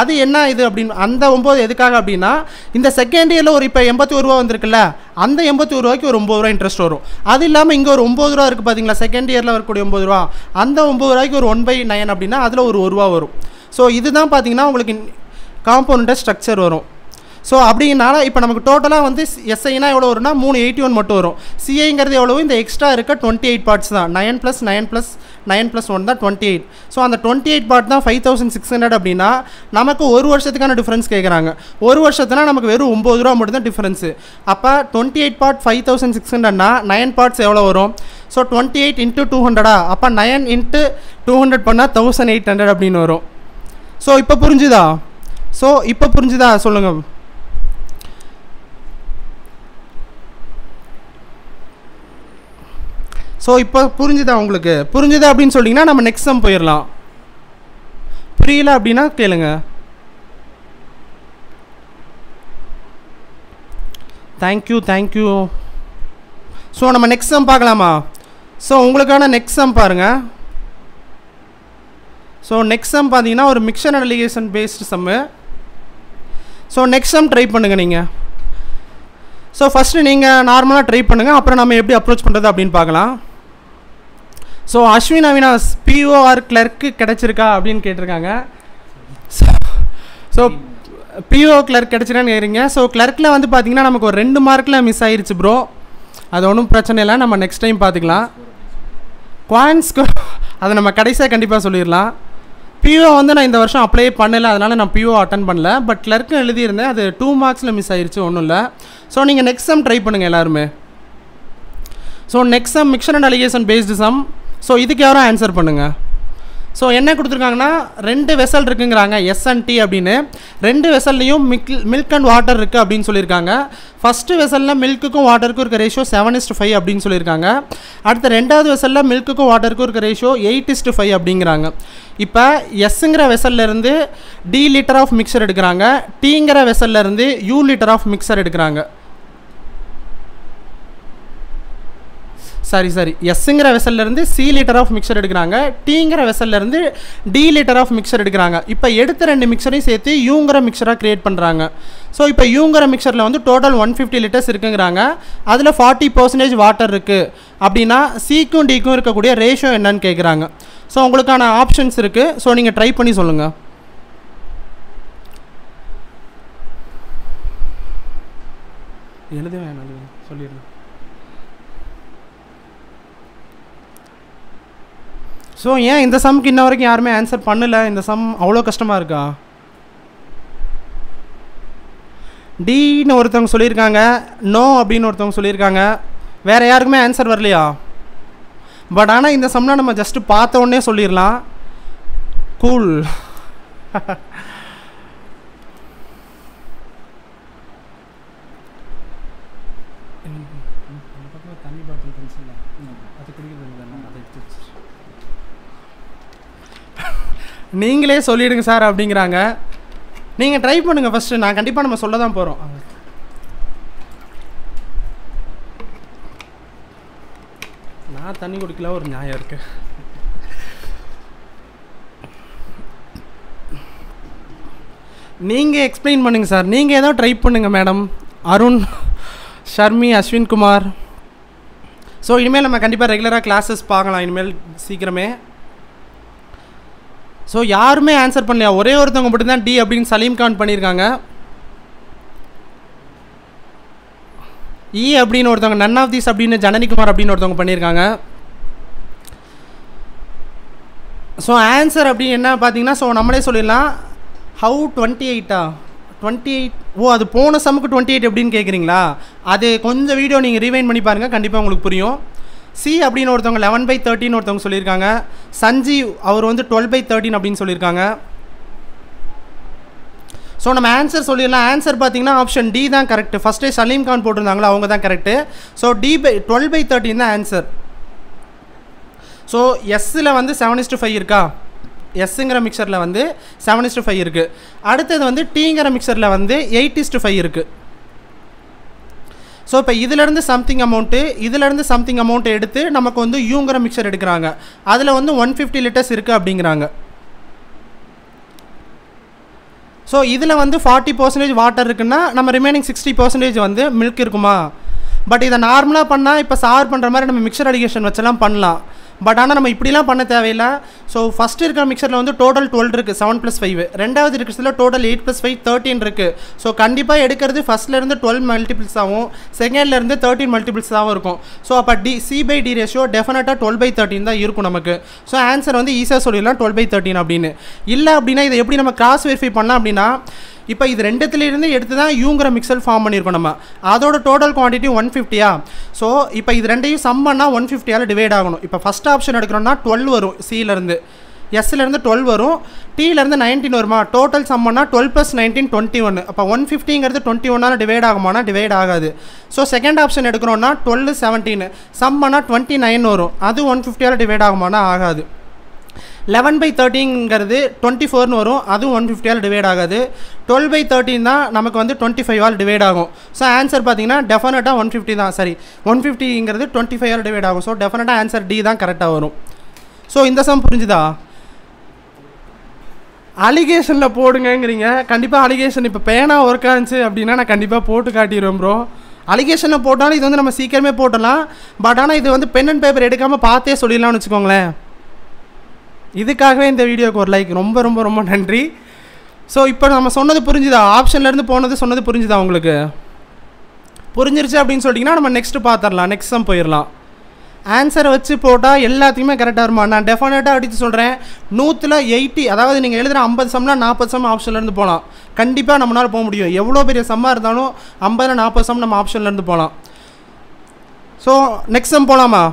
அது என்ன இது அப்படின்னு அந்த ஒம்பது எதுக்காக அப்படின்னா இந்த செகண்ட் இயரில் ஒரு இப்போ எண்பத்தி ஒரு ரூபா வந்திருக்குல்ல அந்த எண்பத்தி ஒரு ரூபாய்க்கு ஒரு ஒம்பது ரூபா இன்ட்ரெஸ்ட் வரும். அது இல்லாமல் இங்கே ஒரு ஒம்பது ரூபா இருக்குது பார்த்தீங்களா செகண்ட் இயரில் வரக்கூடிய ஒம்பது ரூபா அந்த ஒம்பது ரூபாய்க்கு ஒரு ஒன் பை நயன் அப்படின்னா அதில் ஒரு ஒரு ரூபா வரும். ஸோ இதுதான் பார்த்தீங்கன்னா உங்களுக்கு காம்பவுண்ட் ஸ்ட்ரக்சர் வரும். ஸோ அப்படின்னால இப்போ நமக்கு டோட்டலாக வந்து எஸ்ஐனா எவ்வளோ வரும்னா மூணு எயிட்டி ஒன் மட்டும் வரும். சிஐங்கிறது எவ்வளோ இந்த எக்ஸ்ட்ரா இருக்க டுவெண்ட்டி எயிட் பார்ட்ஸ் தான். Nine plus nine plus nine plus one தான் டுவெண்ட்டி எயிட் ஸோ அந்த டுவெண்ட்டி எயிட் பார்ட் தான் ஃபைவ் தௌசண்ட் சிக்ஸ் ஹண்ட்ரட் அப்படின்னா நமக்கு ஒரு வருஷத்துக்கான டிஃப்ரென்ஸ் கேட்குறாங்க ஒரு வருஷத்துனா நமக்கு வெறும் ஒம்பது ரூபா மட்டும் தான் டிஃப்ரென்ஸு அப்போ twenty eight part five thousand six ஹண்ட்ரட்னா nine parts எவ்வளோ வரும்? So twenty eight into two ஹண்ட்ரடா அப்போ நயன் இன்ட்டு டூ ஹண்ட்ரட் பண்ணால் தௌசண்ட் எயிட் ஹண்ட்ரட் அப்படின்னு வரும். ஸோ இப்போ புரிஞ்சுதா? ஸோ இப்போ புரிஞ்சுதா? சொல்லுங்கள் ஸோ இப்போ புரிஞ்சுதா உங்களுக்கு? புரிஞ்சுதா அப்படின்னு சொல்லிங்கன்னா நம்ம நெக்ஸ்ட் சம் போயிடலாம் புரியல அப்படின்னா கேளுங்க. Thank you thank you so நம்ம நெக்ஸ்ட் சம் பார்க்கலாமா? ஸோ உங்களுக்கான நெக்ஸ்ட் சம் பாருங்கள் ஸோ நெக்ஸ்ட் சம் பார்த்தீங்கன்னா ஒரு mixture and alligation based sum so next sum try பண்ணுங்கள் நீங்கள் ஸோ ஃபஸ்ட்டு நீங்கள் நார்மலாக ட்ரை பண்ணுங்கள் அப்புறம் நம்ம எப்படி அப்ரோச் பண்ணுறது அப்படின்னு பார்க்கலாம். So Ashwin Avinash PO or clerk கிடச்சிருக்கா அப்படின்னு கேட்டிருக்காங்க. ஸோ பிஓ கிளர்க் கிடச்சிருக்கான்னு கேட்குறீங்க ஸோ கிளர்க்கில் வந்து பார்த்தீங்கன்னா நமக்கு ஒரு ரெண்டு மார்க்கில் மிஸ் ஆயிடுச்சு ப்ரோ அது ஒன்றும் பிரச்சனை இல்லை. நம்ம நெக்ஸ்ட் டைம் பார்த்துக்கலாம் குவான்ஸ்க்கு அதை நம்ம கடைசியாக கண்டிப்பாக சொல்லிடலாம். பிஓ வந்து நான் இந்த வருஷம் அப்ளை பண்ணலை. அதனால் நான் பிஓ அட்டன் பண்ணல. பட் கிளர்க்கு எழுதியிருந்தேன். அது டூ மார்க்ஸில் மிஸ் ஆயிடுச்சு ஒன்றும் இல்லை. ஸோ நீங்கள் நெக்ஸ்ட் சம் ட்ரை பண்ணுங்கள் எல்லாருமே. So next sum mixture and alligation based sum so இதுக்கு யாரும் ஆன்சர் பண்ணுங்கள் ஸோ என்ன கொடுத்துருக்காங்கன்னா ரெண்டு வெசல் இருக்குங்கிறாங்க எஸ் அண்ட் டி அப்படின்னு. ரெண்டு வெசல்லையும் மிக் மில்க் அண்ட் வாட்டர் இருக்குது அப்படின்னு சொல்லியிருக்காங்க. ஃபஸ்ட்டு வெசலில் மில்க்குக்கும் வாட்டருக்கும் இருக்க ரேஷியோ செவன் இஸ்ட் ஃபைவ் அப்படின்னு சொல்லியிருக்காங்க. அடுத்த ரெண்டாவது வெசலில் மில்க்குக்கும் வாட்டருக்கும் இருக்க ரேஷியோ எயிட் இஸ்ட் ஃபைவ் அப்படிங்கிறாங்க. இப்போ எஸ்ஸுங்கிற வெசல்லேருந்து டி லிட்டர் ஆஃப் மிக்சர் எடுக்கிறாங்க. டீங்கிற வெசல்லேருந்து யூ லிட்டர் ஆஃப் மிக்சர் எடுக்கிறாங்க. சாரி சாரி எஸ்ஸுங்கிற வெசல்லேருந்து சி லிட்டர் ஆஃப் மிக்சர் எடுக்கிறாங்க. டீங்கிற வெசல்லேருந்து டி லிட்டர் ஆஃப் மிக்சர் எடுக்கிறாங்க. இப்போ எடுத்த ரெண்டு மிக்சரையும் சேர்த்து யூங்கிற மிக்சராக க்ரியேட் பண்ணுறாங்க ஸோ இப்போ யூங்கிற மிக்சரில் வந்து டோட்டல் ஒன் ஃபிஃப்டி லிட்டர்ஸ் இருக்குங்கிறாங்க. அதில் ஃபார்ட்டி பர்சன்டேஜ் வாட்டர் இருக்குது அப்படின்னா சிக்கும் டிக்கும் இருக்கக்கூடிய ரேஷியோ என்னன்னு கேட்குறாங்க ஸோ உங்களுக்கான ஆப்ஷன்ஸ் இருக்குது ஸோ நீங்கள் ட்ரை பண்ணி சொல்லுங்கள் எழுத வேணாம் சொல்லிடுறேன் ஸோ ஏன் இந்த சம்க்கு இன்ன வரைக்கும் யாருமே ஆன்சர் பண்ணல? இந்த சம் அவ்வளோ கஷ்டமாக இருக்கா? டின்னு ஒருத்தவங்க சொல்லியிருக்காங்க நோ அப்படின்னு ஒருத்தவங்க சொல்லியிருக்காங்க. வேறு யாருக்குமே ஆன்சர் வரலையா? பட் ஆனால் இந்த சம்னா நம்ம ஜஸ்ட்டு பார்த்த உடனே சொல்லிடலாம். கூல் தண்ணி பாட்டில் பென்சில் அது குடிக்கிறது அதை எடுத்து நீங்களே சொல்லிடுங்க சார் அப்படிங்கிறாங்க. நீங்கள் ட்ரை பண்ணுங்கள் ஃபஸ்ட்டு நான் கண்டிப்பாக நம்ம சொல்ல தான் போகிறோம் நான் தண்ணி குடிக்கல ஒரு நியாயம் இருக்கு. நீங்கள் எக்ஸ்பிளைன் பண்ணுங்க சார். நீங்கள் ஏதோ ட்ரை பண்ணுங்க மேடம் அருண் ஷர்மி அஸ்வின் குமார். ஸோ இனிமேல் நம்ம கண்டிப்பாக ரெகுலராக கிளாஸஸ் பார்க்கலாம். இனிமேல் சீக்கிரமே. ஸோ யாருமே ஆன்சர் பண்ணலையா? ஒரே ஒருத்தவங்க மட்டும்தான் டி அப்படின்னு சலீம் கான் பண்ணியிருக்காங்க. இ அப்படின்னு ஒருத்தவங்க நன் ஆஃப் தீஸ் அப்படின்னு ஜனனிகுமார் அப்படின்னு ஒருத்தவங்க பண்ணியிருக்காங்க. ஸோ ஆன்சர் அப்படின்னு என்ன பார்த்தீங்கன்னா ஸோ நம்மளே சொல்லிடலாம். ஹவு டுவெண்ட்டி எயிட்டா டுவெண்ட்டி எயிட் ஓ அது போன சமுக்கு டுவெண்ட்டி எயிட் எப்படின்னு கேட்குறீங்களா? அது கொஞ்சம் வீடியோ நீங்கள் ரீவைண்ட் பண்ணி பாருங்கள் கண்டிப்பாக உங்களுக்கு புரியும். சி அப்படின்னு ஒருத்தவங்க லெவன் பை தேர்ட்டின்னு ஒருத்தவங்க சொல்லியிருக்காங்க. சஞ்சீவ் அவர் வந்து டுவெல் பை தேர்ட்டின் அப்படின்னு சொல்லியிருக்காங்க. ஸோ நம்ம ஆன்சர் சொல்லிடலாம். ஆன்சர் பார்த்தீங்கன்னா ஆப்ஷன் டி தான் கரெக்ட் ஃபஸ்ட்டே சலீம் கான் போட்டிருந்தாங்களோ அவங்க தான் correct so D by twelve by thirteen தான் ஆன்சர் ஸோ எஸ்ஸில் வந்து செவன் இஸ்டு ஃபைவ் இருக்கா எஸ்ஸுங்கிற மிக்சரில் வந்து செவன் இஸ்டு ஃபைவ் இருக்குது அடுத்தது வந்து டீங்கிற மிக்சரில் வந்து எயிட் இஸ்டு ஃபைவ் இருக்குது ஸோ இப்போ இதிலேருந்து சம்திங் அமௌண்ட்டு இதிலேருந்து சம்திங் அமௌண்ட்டை எடுத்து நமக்கு வந்து யூங்கிற மிக்சர் எடுக்கிறாங்க. அதில் வந்து ஒன் ஃபிஃப்டி லிட்டர்ஸ் இருக்குது அப்படிங்கிறாங்க. ஸோ இதில் வந்து ஃபார்ட்டி பர்சன்டேஜ் வாட்டர் இருக்குன்னா நம்ம ரிமைனிங் சிக்ஸ்டி பர்சன்டேஜ் வந்து மில்க் இருக்குமா? பட் இதை நார்மலாக பண்ணால் இப்போ சார் பண்ணுற மாதிரி நம்ம மிக்சர் அடிகேஷன் வச்செல்லாம் பண்ணலாம். பட் ஆனால் நம்ம இப்படிலாம் பண்ண தேவையில்லை. ஸோ ஃபஸ்ட் இருக்கிற மிக்சரில் வந்து டோட்டல் டுவெல் இருக்குது செவன் ப்ளஸ் ஃபைவ் ரெண்டாவது இருக்கிறதுல total eight plus five thirteen இருக்குது ஸோ கண்டிப்பாக எடுக்கிறது ஃபஸ்ட்லேருந்து டுவெல் மல்டிபிள்ஸ் ஆகும் செகண்ட்லேருந்து தேர்ட்டின் மல்டிபிள்ஸாகவும் இருக்கும். ஸோ அப்போ D C by D ratio டெஃபினட்டாக டுவெல் பை தேர்ட்டின் தான் இருக்கும் நமக்கு. ஸோ ஆன்சர் வந்து ஈஸியாக சொல்லிடலாம் டுவெல் பை தேர்ட்டின் அப்படின்னு. இல்லை அப்படின்னா இதை எப்படி நம்ம கிராஸ் வெரிஃபை பண்ணலாம் அப்படின்னா இப்போ இது ரெண்டுத்துலேருந்து எடுத்து தான் யூங்கிற மிக்சல் ஃபார்ம் பண்ணியிருக்கோம் நம்ம. அதோட டோட்டல் குவான்டிட்டி ஒன் ஃபிஃப்டியா ஸோ இப்போ இது ரெண்டையும் சம் பண்ணால் ஒன் ஃபிஃப்டியால் டிவைட் ஆகணும். இப்போ ஃபஸ்ட் ஆப்ஷன் எடுக்கிறோம்னா டுவெல் வரும் சியிலேருந்து எஸ்லேருந்து டுவெல் வரும். டீலேருந்து நைன்டீன் வருமா? டோட்டல் சம் பண்ணால் twelve plus nineteen twenty one அப்போ ஒன் ஃபிஃப்டிங்கிறது டுவெண்ட்டி ஒன்னால் டிவைட் ஆகுமானா டிவைட் ஆகாது. ஸோ செகண்ட் ஆப்ஷன் எடுக்கிறோன்னா டுவெல் செவன்டீன் சம் பண்ணால் டுவெண்ட்டி நைன் வரும். அது ஒன் ஃபிஃப்டியால் டிவைட் ஆகுமானா ஆகாது. லெவன் பை தேர்ட்டிங்கிறது டுவெண்ட்டி ஃபோர்னு வரும். அதுவும் ஒன் ஃபிஃப்டியால் டிவைட் ஆகாது. டுவெல் பை தேர்ட்டின் தான் நமக்கு வந்து டுவெண்ட்டி ஃபைவால் டிவைட் ஆகும். ஸோ ஆன்சர் பார்த்தீங்கன்னா டெஃபினட்டாக ஒன் ஃபிஃப்டி தான். சரி ஒன் ஃபிஃப்டிங்கிறது டுவெண்ட்டி ஃபைவால் டிவைட் ஆகும். ஸோ டெஃபினட்டாக ஆன்சர் டி தான் கரெக்டாக வரும். ஸோ இந்த சம் புரிஞ்சுதா? அலிகேஷனில் போடுங்கங்கிறீங்க. கண்டிப்பாக அலிகேஷன் இப்போ பேனா ஒர்க் ஆச்சு அப்படின்னா நான் கண்டிப்பாக போட்டு காட்டிடுவேன் ப்ரோ அலிகேஷனில் போட்டாலும் இது வந்து நம்ம சீக்கிரமே போட்டலாம் பட் ஆனால் இது வந்து பென் அண்ட் பேப்பர் எடுக்காமல் பார்த்தே சொல்லிடலாம்னு வச்சுக்கோங்களேன். இதுக்காகவே இந்த வீடியோக்கு ஒரு லைக் ரொம்ப ரொம்ப ரொம்ப நன்றி. ஸோ இப்போ நம்ம சொன்னது புரிஞ்சுதா? ஆப்ஷன்லேருந்து போனது சொன்னது புரிஞ்சுதா உங்களுக்கு? புரிஞ்சிருச்சு அப்படின்னு சொல்லிட்டிங்கன்னா நம்ம நெக்ஸ்ட்டு பார்த்துடலாம் நெக்ஸ்ட் சம் போயிடலாம் ஆன்சரை வச்சு போட்டால் எல்லாத்தையுமே கரெக்டாக வருமா? நான் டெஃபினட்டாக அடித்து சொல்கிறேன் நூற்றில் எயிட்டி அதாவது நீங்கள் எழுதுகிற ஐம்பது சம்னா நாற்பது சம் ஆப்ஷன்லேருந்து போகலாம் கண்டிப்பாக நம்மளால் போக முடியும். எவ்வளோ பெரிய சம்மாக இருந்தாலும் ஐம்பதில் நாற்பது சம் நம்ம ஆப்ஷன்லேருந்து போகலாம் ஸோ நெக்ஸ்ட் சம் போகலாமா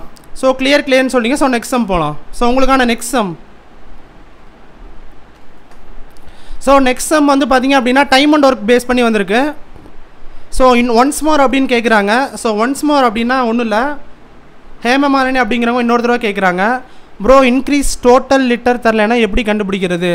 ஸோ கிளியர் கிளியர்னு சொல்லிங்க ஸோ நெக்ஸ்ட் சம் போகலாம் ஸோ உங்களுக்கான next sum so next sum வந்து பார்த்தீங்க அப்படின்னா டைம் அண்ட் ஒர்க் பேஸ் பண்ணி வந்திருக்கு. ஸோ இன் ஒன்ஸ் மோர் அப்படின்னு கேட்குறாங்க ஸோ ஒன்ஸ் மோர் அப்படின்னா ஒன்றும் இல்லை ஹேமமாலினி அப்படிங்கிறவங்க இன்னொரு தடவை கேட்குறாங்க ப்ரோ இன்க்ரீஸ் டோட்டல் லிட்டர் தரலைன்னா எப்படி கண்டுபிடிக்கிறது?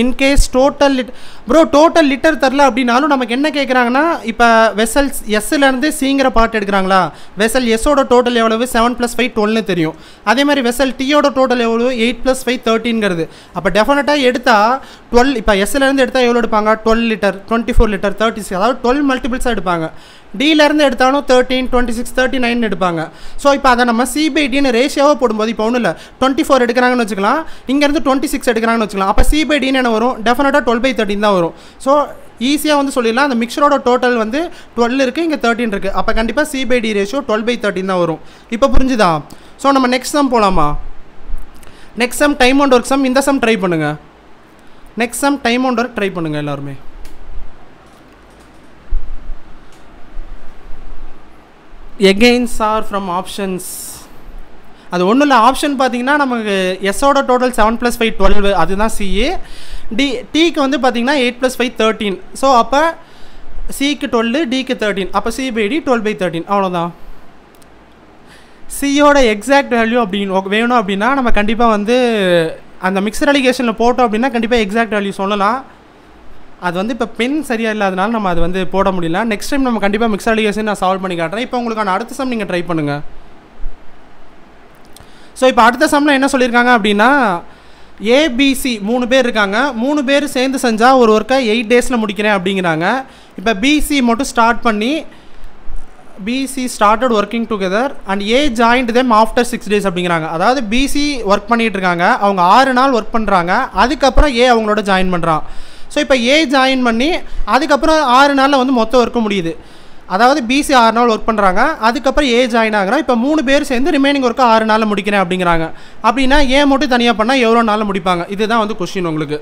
இன்கேஸ் டோட்டல் லிட் ப்ரோ டோட்டல் லிட்டர் தரல அப்படின்னாலும் நமக்கு என்ன கேட்குறாங்கன்னா இப்போ வெசல்ஸ் எஸ்லேருந்து சிங்கிற பார்ட் எடுக்கிறாங்களா? வெசல் எஸ்ஸோட டோட்டல் எவ்வளவு? செவன் ப்ளஸ் ஃபைவ் டுவெல்னு தெரியும். அதே மாதிரி வெசல் டீயோட டோட்டல் எவ்வளவு? எயிட் ப்ளஸ் ஃபைவ் தேர்ட்டின்ங்கிறது அப்போ டெஃபினட்டாக எடுத்தால் டுவெல் இப்போ எஸ்லேருந்து எடுத்தால் எவ்வளோ எடுப்பாங்க twelve litre twenty four litre thirty six அதாவது டுவெல் மல்டிபிள்ஸாக எடுப்பாங்க. டிலேருந்து எடுத்தாலும் thirteen twenty six thirty nine எடுப்பாங்க. ஸோ இப்போ அதை நம்ம சிபைடின்னு ரேஷியோவாக போடும்போது இப்போ ஒன்றும் இல்லை டுவெண்ட்டி ஃபோர் எடுக்கிறாங்கன்னு வச்சுக்கலாம். இங்கேருந்து டுவெண்ட்டி சிக்ஸ் எடுக்கிறாங்கன்னு வச்சுக்கலாம். அப்போ சிபைடின்னு என்ன வரும்? டெஃபினட்டாக டுவெல் பை தேர்ட்டின் தான் வரும். ஸோ ஈஸியாக வந்து சொல்லிடலாம். அந்த மிக்சரோட டோட்டல் வந்து டுவெல் இருக்குது இங்கே தேர்ட்டின் இருக்குது அப்போ கண்டிப்பாக C by D ratio twelve by thirteen தான் வரும். இப்போ புரிஞ்சுதா? ஸோ நம்ம நெக்ஸ்ட் சம் போகலாமா next sum time and work sum இந்த சம் ட்ரை பண்ணுங்கள் next sum time and work try பண்ணுங்கள் எல்லாருமே. எகெயின்ஸ் ஆர் ஃப்ரம் ஆப்ஷன்ஸ் அது ஒன்றும் இல்லை. ஆப்ஷன் பார்த்தீங்கன்னா நமக்கு எஸ்ஸோட total seven plus five twelve அதுதான் சிஏ டி டிக்கு வந்து பார்த்தீங்கன்னா eight plus five thirteen so அப்போ சிக்கு டுவெல்லு டிக்கு தேர்ட்டீன் அப்போ C by D twelve by thirteen அவ்வளோதான் சியோட எக்ஸாக்ட் வேல்யூ அப்படின்னு வேணும் அப்படின்னா நம்ம கண்டிப்பாக வந்து அந்த மிக்சர் அலிகேஷனில் போட்டோம் அப்படின்னா கண்டிப்பாக எக்ஸாக்ட் வேல்யூ சொல்லலாம். அது வந்து இப்போ பென் சரியாக இல்லாதனால நம்ம அது வந்து போட முடியல. நெக்ஸ்ட் டைம் நம்ம கண்டிப்பாக மிக்ஸ் அலிகேஷன் நான் சால்வ் பண்ணி காட்டுறேன். இப்போ உங்களுக்கான அடுத்த சம் நீங்கள் ட்ரை பண்ணுங்கள் ஸோ இப்போ அடுத்த சம்மில் என்ன சொல்லியிருக்காங்க அப்படின்னா ஏபிசி மூணு பேர் இருக்காங்க. மூணு பேர் சேர்ந்து செஞ்சால் ஒரு ஒர்க்கை எயிட் டேஸில் முடிக்கிறேன் அப்படிங்கிறாங்க. இப்போ பிசி மட்டும் ஸ்டார்ட் பண்ணி B C started working together and A joined them after six days அப்படிங்கிறாங்க. அதாவது பிசி ஒர்க் பண்ணிகிட்டு இருக்காங்க. அவங்க ஆறு நாள் ஒர்க் பண்ணுறாங்க அதுக்கப்புறம் ஏ அவங்களோட ஜாயின் பண்ணுறான் ஸோ இப்போ ஏ ஜாயின் பண்ணி அதுக்கப்புறம் ஆறு நாளில் வந்து மொத்தம் ஒர்க்கு முடியுது. அதாவது பிசி ஆறு நாள் ஒர்க் பண்ணுறாங்க அதுக்கப்புறம் ஏ ஜாயின் ஆகிறான் இப்போ மூணு பேர் சேர்ந்து ரிமைனிங் ஒர்க்கு ஆறு நாளில் முடிக்கிறேன் அப்படிங்கிறாங்க. அப்படின்னா ஏ மட்டும் தனியாக பண்ணால் எவ்வளோ நாளில் முடிப்பாங்க? இதுதான் வந்து கொஷின் உங்களுக்கு.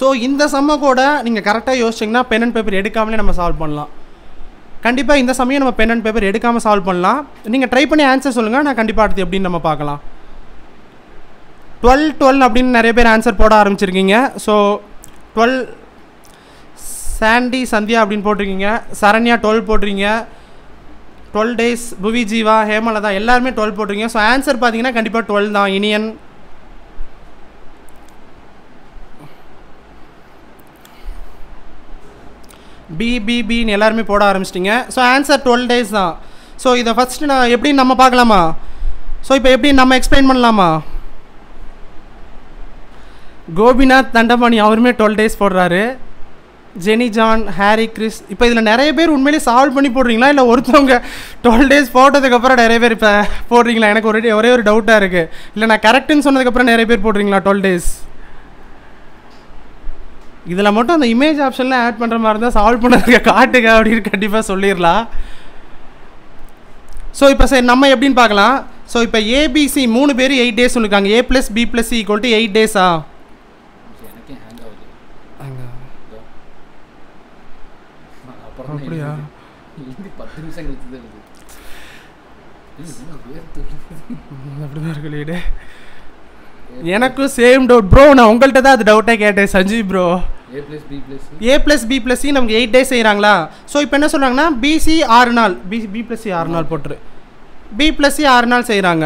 ஸோ இந்த சம்ம கூட நீங்கள் கரெக்டாக யோசிச்சிங்கன்னா பென் அண்ட் பேப்பர் எடுக்காமலே நம்ம சால்வ் பண்ணலாம். கண்டிப்பாக இந்த சமயம் நம்ம பென் அண்ட் பேப்பர் எடுக்காமல் சால்வ் பண்ணலாம். நீங்கள் ட்ரை பண்ணி ஆன்சர் சொல்லுங்கள் நான் கண்டிப்பாக அடுத்து எப்படின்னு நம்ம பார்க்கலாம். டுவெல் டுவெல் அப்படின்னு நிறைய பேர் ஆன்சர் போட ஆரம்பிச்சிருக்கீங்க. ஸோ டுவெல் சாண்டி சந்தியா அப்படின்னு போட்டிருக்கீங்க. சரண்யா டுவெல் போட்டிருக்கீங்க. டுவெல் டேஸ் புவி ஜீவா ஹேமலதா எல்லாருமே டுவெல் போட்டிருக்கீங்க. ஸோ ஆன்சர் பார்த்தீங்கன்னா கண்டிப்பாக டுவெல் தான். இனியன். பிபிபின்னு எல்லாருமே போட ஆரம்பிச்சிட்டிங்க. ஸோ ஆன்சர் டுவெல் டேஸ் தான். ஸோ இதை ஃபஸ்ட்டு நான் எப்படி நம்ம பார்க்கலாமா? ஸோ இப்போ எப்படி நம்ம எக்ஸ்பிளைன் பண்ணலாமா? கோபிநாத் தண்டபாணி அவருமே டுவெல் டேஸ் போடுறாரு. ஜெனி ஜான் ஹாரி கிறிஸ் இப்போ இதில் நிறைய பேர் உண்மையிலேயே சால்வ் பண்ணி போடுறீங்களா? இல்லை ஒருத்தவங்க டுவெல் டேஸ் போட்டதுக்கப்புறம் நிறைய பேர் இப்போ போடுறீங்களா? எனக்கு ஒரு ஒரே ஒரு டவுட்டாக இருக்குது இல்லை நான் கரெக்டுன்னு சொன்னதுக்கப்புறம் நிறைய பேர் போடுறீங்களா டுவெல் டேஸ் இதில் மட்டும் அந்த இமேஜ் ஆப்ஷன்லாம் ஆட் பண்ணுற மாதிரி இருந்தால் சால்வ் பண்ணுறதுக்கு காட்டுங்க அப்படின்னு கண்டிப்பாக சொல்லிடலாம் ஸோ இப்போ சரி நம்ம எப்படின்னு பார்க்கலாம். ஸோ இப்போ ஏபிசி மூணு பேர் எயிட் டேஸ் சொல்லியிருக்காங்க A plus B plus equal to eight டேஸா எனக்கே ஹேங் ஆகுது அங்கே இதோ. அப்புறம் தான் அப்படியா? எழுதி- பத்து நிமிஷம் கழிச்சு தான் எழுது இது என்ன வேர்த்து அப்படிதான் இருக்கு லீடு. எனக்கும் சேம் டவுட் ப்ரோ நான் உங்கள்கிட்ட தான் அது டவுட்டே கேட்டேன் Sanjeev bro A plus B plus C நமக்கு எயிட் டேஸ் செய்கிறாங்களா ஸோ இப்போ என்ன சொல்கிறாங்கன்னா பிசி ஆறு நாள். பி பி ப்ளஸ் சி ஆறு நாள் போட்டுரு. பி ப்ளஸ் சி ஆறு நாள் செய்கிறாங்க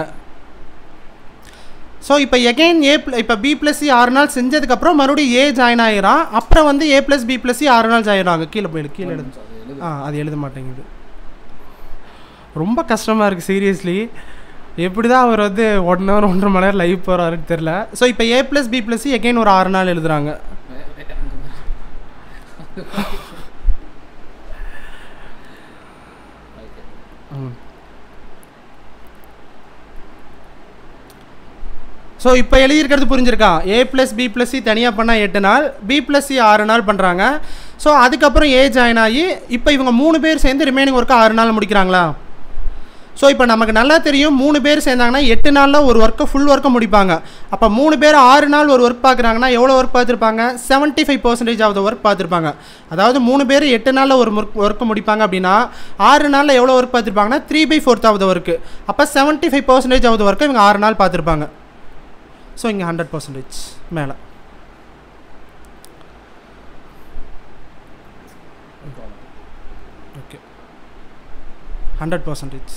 ஸோ இப்போ எகைன் ஏ இப்போ பி ப்ளஸ் சி ஆறு நாள் செஞ்சதுக்கப்புறம் மறுபடியும் ஏ ஜாயின் ஆகிறான் அப்புறம் வந்து A plus B plus C ஆறு நாள் ஜாயிடுறாங்க கீழே போயிடு கீழே எழுது ஆ அது எழுத மாட்டேங்குது. ரொம்ப கஷ்டமாக இருக்குது சீரியஸ்லி எப்படி தான் அவர் வந்து ஒன் ஹவர் ஒன்றரை மணி நேரம் லைவ் போகிறாருன்னு தெரில ஸோ இப்போ A plus B plus again ஒரு ஆறு நாள் எழுதுறாங்க வே- வே- அங்க பாரு. Okay. ஸோ இப்போ எழுதியிருக்கிறது புரிஞ்சிருக்கான் A plus B plus C தனியாக பண்ணால் எட்டு நாள் பி ப்ளஸ் சி ஆறு நாள் பண்ணுறாங்க ஸோ அதுக்கப்புறம் ஏ ஜாயின் ஆகி இப்போ இவங்க மூணு பேர் சேர்ந்து ரிமைனிங் ஒர்க்கு ஆறு நாள் முடிக்கிறாங்களா? ஸோ இப்போ நமக்கு நல்லா தெரியும் மூணு பேர் சேர்ந்தாங்கன்னா எட்டு நாளில் ஒரு ஒர்க்கை ஃபுல் ஒர்க்கை முடிப்பாங்க. அப்போ மூணு பேர் ஆறு நாள் ஒரு ஒர்க் பார்க்குறாங்கன்னா எவ்வளோ ஒர்க் பார்த்துருப்பாங்க seventy five percentage of the work பார்த்துருப்பாங்க அதாவது மூணு பேர் எட்டு நாளில் ஒரு ஒர்க் ஒர்க்கை முடிப்பாங்க அப்படின்னா ஆறு நாளில் எவ்வளோ work பார்த்துருப்பாங்கன்னா three by fourth of the work அப்போ seventy five percentage of the ஒர்க்கை இவங்க ஆறு நாள் பார்த்துருப்பாங்க ஸோ இங்கே ஹண்ட்ரட் பர்சன்டேஜ் மேலே. ஓகே ஹண்ட்ரட் பர்சன்டேஜ்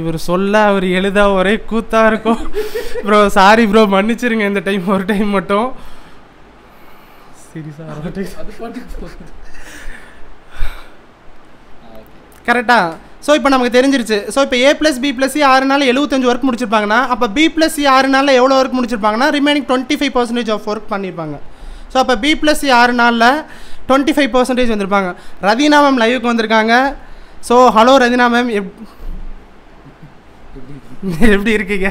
இவர் சொல்ல அவர் எழுத ஒரே கூத்தாக இருக்கும். ப்ரோ சாரி ப்ரோ மன்னிச்சிருங்க. இந்த டைம் ஒரு டைம் மட்டும். சீரியஸாக அது பாட்டுக்கு போகுது ஆ, okay. கரெக்டாக ஸோ இப்போ நமக்கு தெரிஞ்சிருச்சு. ஸோ இப்போ A plus B plus C ஆறு நாள் எழுபத்தஞ்சு ஒர்க் முடிச்சிருப்பாங்கன்னா அப்போ பி ப்ளஸ் சி ஆறு நாளில் எவ்வளோ work முடிச்சிருப்பாங்கன்னா remaining twenty five percentage of work பண்ணியிருப்பாங்க ஸோ அப்போ பி ப்ளஸ் சி ஆறு நாளில் டுவெண்ட்டி ஃபைவ் பர்சன்டேஜ் வந்திருப்பாங்க ரதீனா மேம் லைவுக்கு வந்திருக்காங்க. ஸோ ஹலோ ரதீனா மேம் எப் எப்படி எப்படி இருக்கீங்க?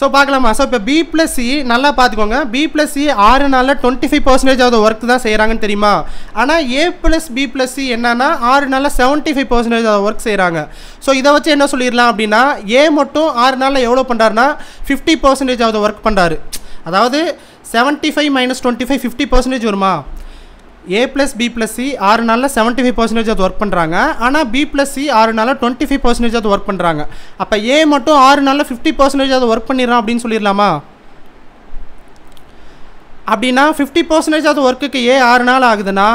ஸோ பார்க்கலாமா? ஸோ இப்போ பி ப்ளஸ் சி நல்லா பார்த்துக்கோங்க. பி ப்ளஸ் சி ஆறு நாளில் twenty five percentage of work தான் செய்கிறாங்கன்னு தெரியுமா? ஆனால் A plus B plus C என்னன்னா ஆறு நாளில் seventy five percentage of work செய்கிறாங்க ஸோ இதை வச்சு என்ன சொல்லிடலாம் அப்படின்னா ஏ மட்டும் ஆறு நாளில் எவ்வளோ பண்ணுறாருனா ஃபிஃப்டி பர்சன்டேஜ் ஆஃப் ஒர்க் பண்ணுறாரு அதாவது seventy five minus twenty five fifty percentage வருமா? A plus B plus C ஆறு நாளில் செவன்ட்டி ஃபைவ் பர்சன்டேஜ் அது ஒர்க் பண்ணுறாங்க ஆனால் பி ப்ளஸ் சி ஆறு நாளில் டுவெண்ட்டி ஃபைவ் பர்சன்டேஜ் அது ஒர்க் பண்ணுறாங்க அப்போ ஏ மட்டும் ஆறு நாளில் ஃபிஃப்டி பர்சன்டேஜ் அது ஒர்க் பண்ணிடுறான் அப்படின்னு சொல்லிடலாமா? அப்படின்னா ஃபிஃப்டி பர்சன்டேஜ் அது ஒர்க்குக்கு ஏ ஆறு நாள் ஆகுதுன்னா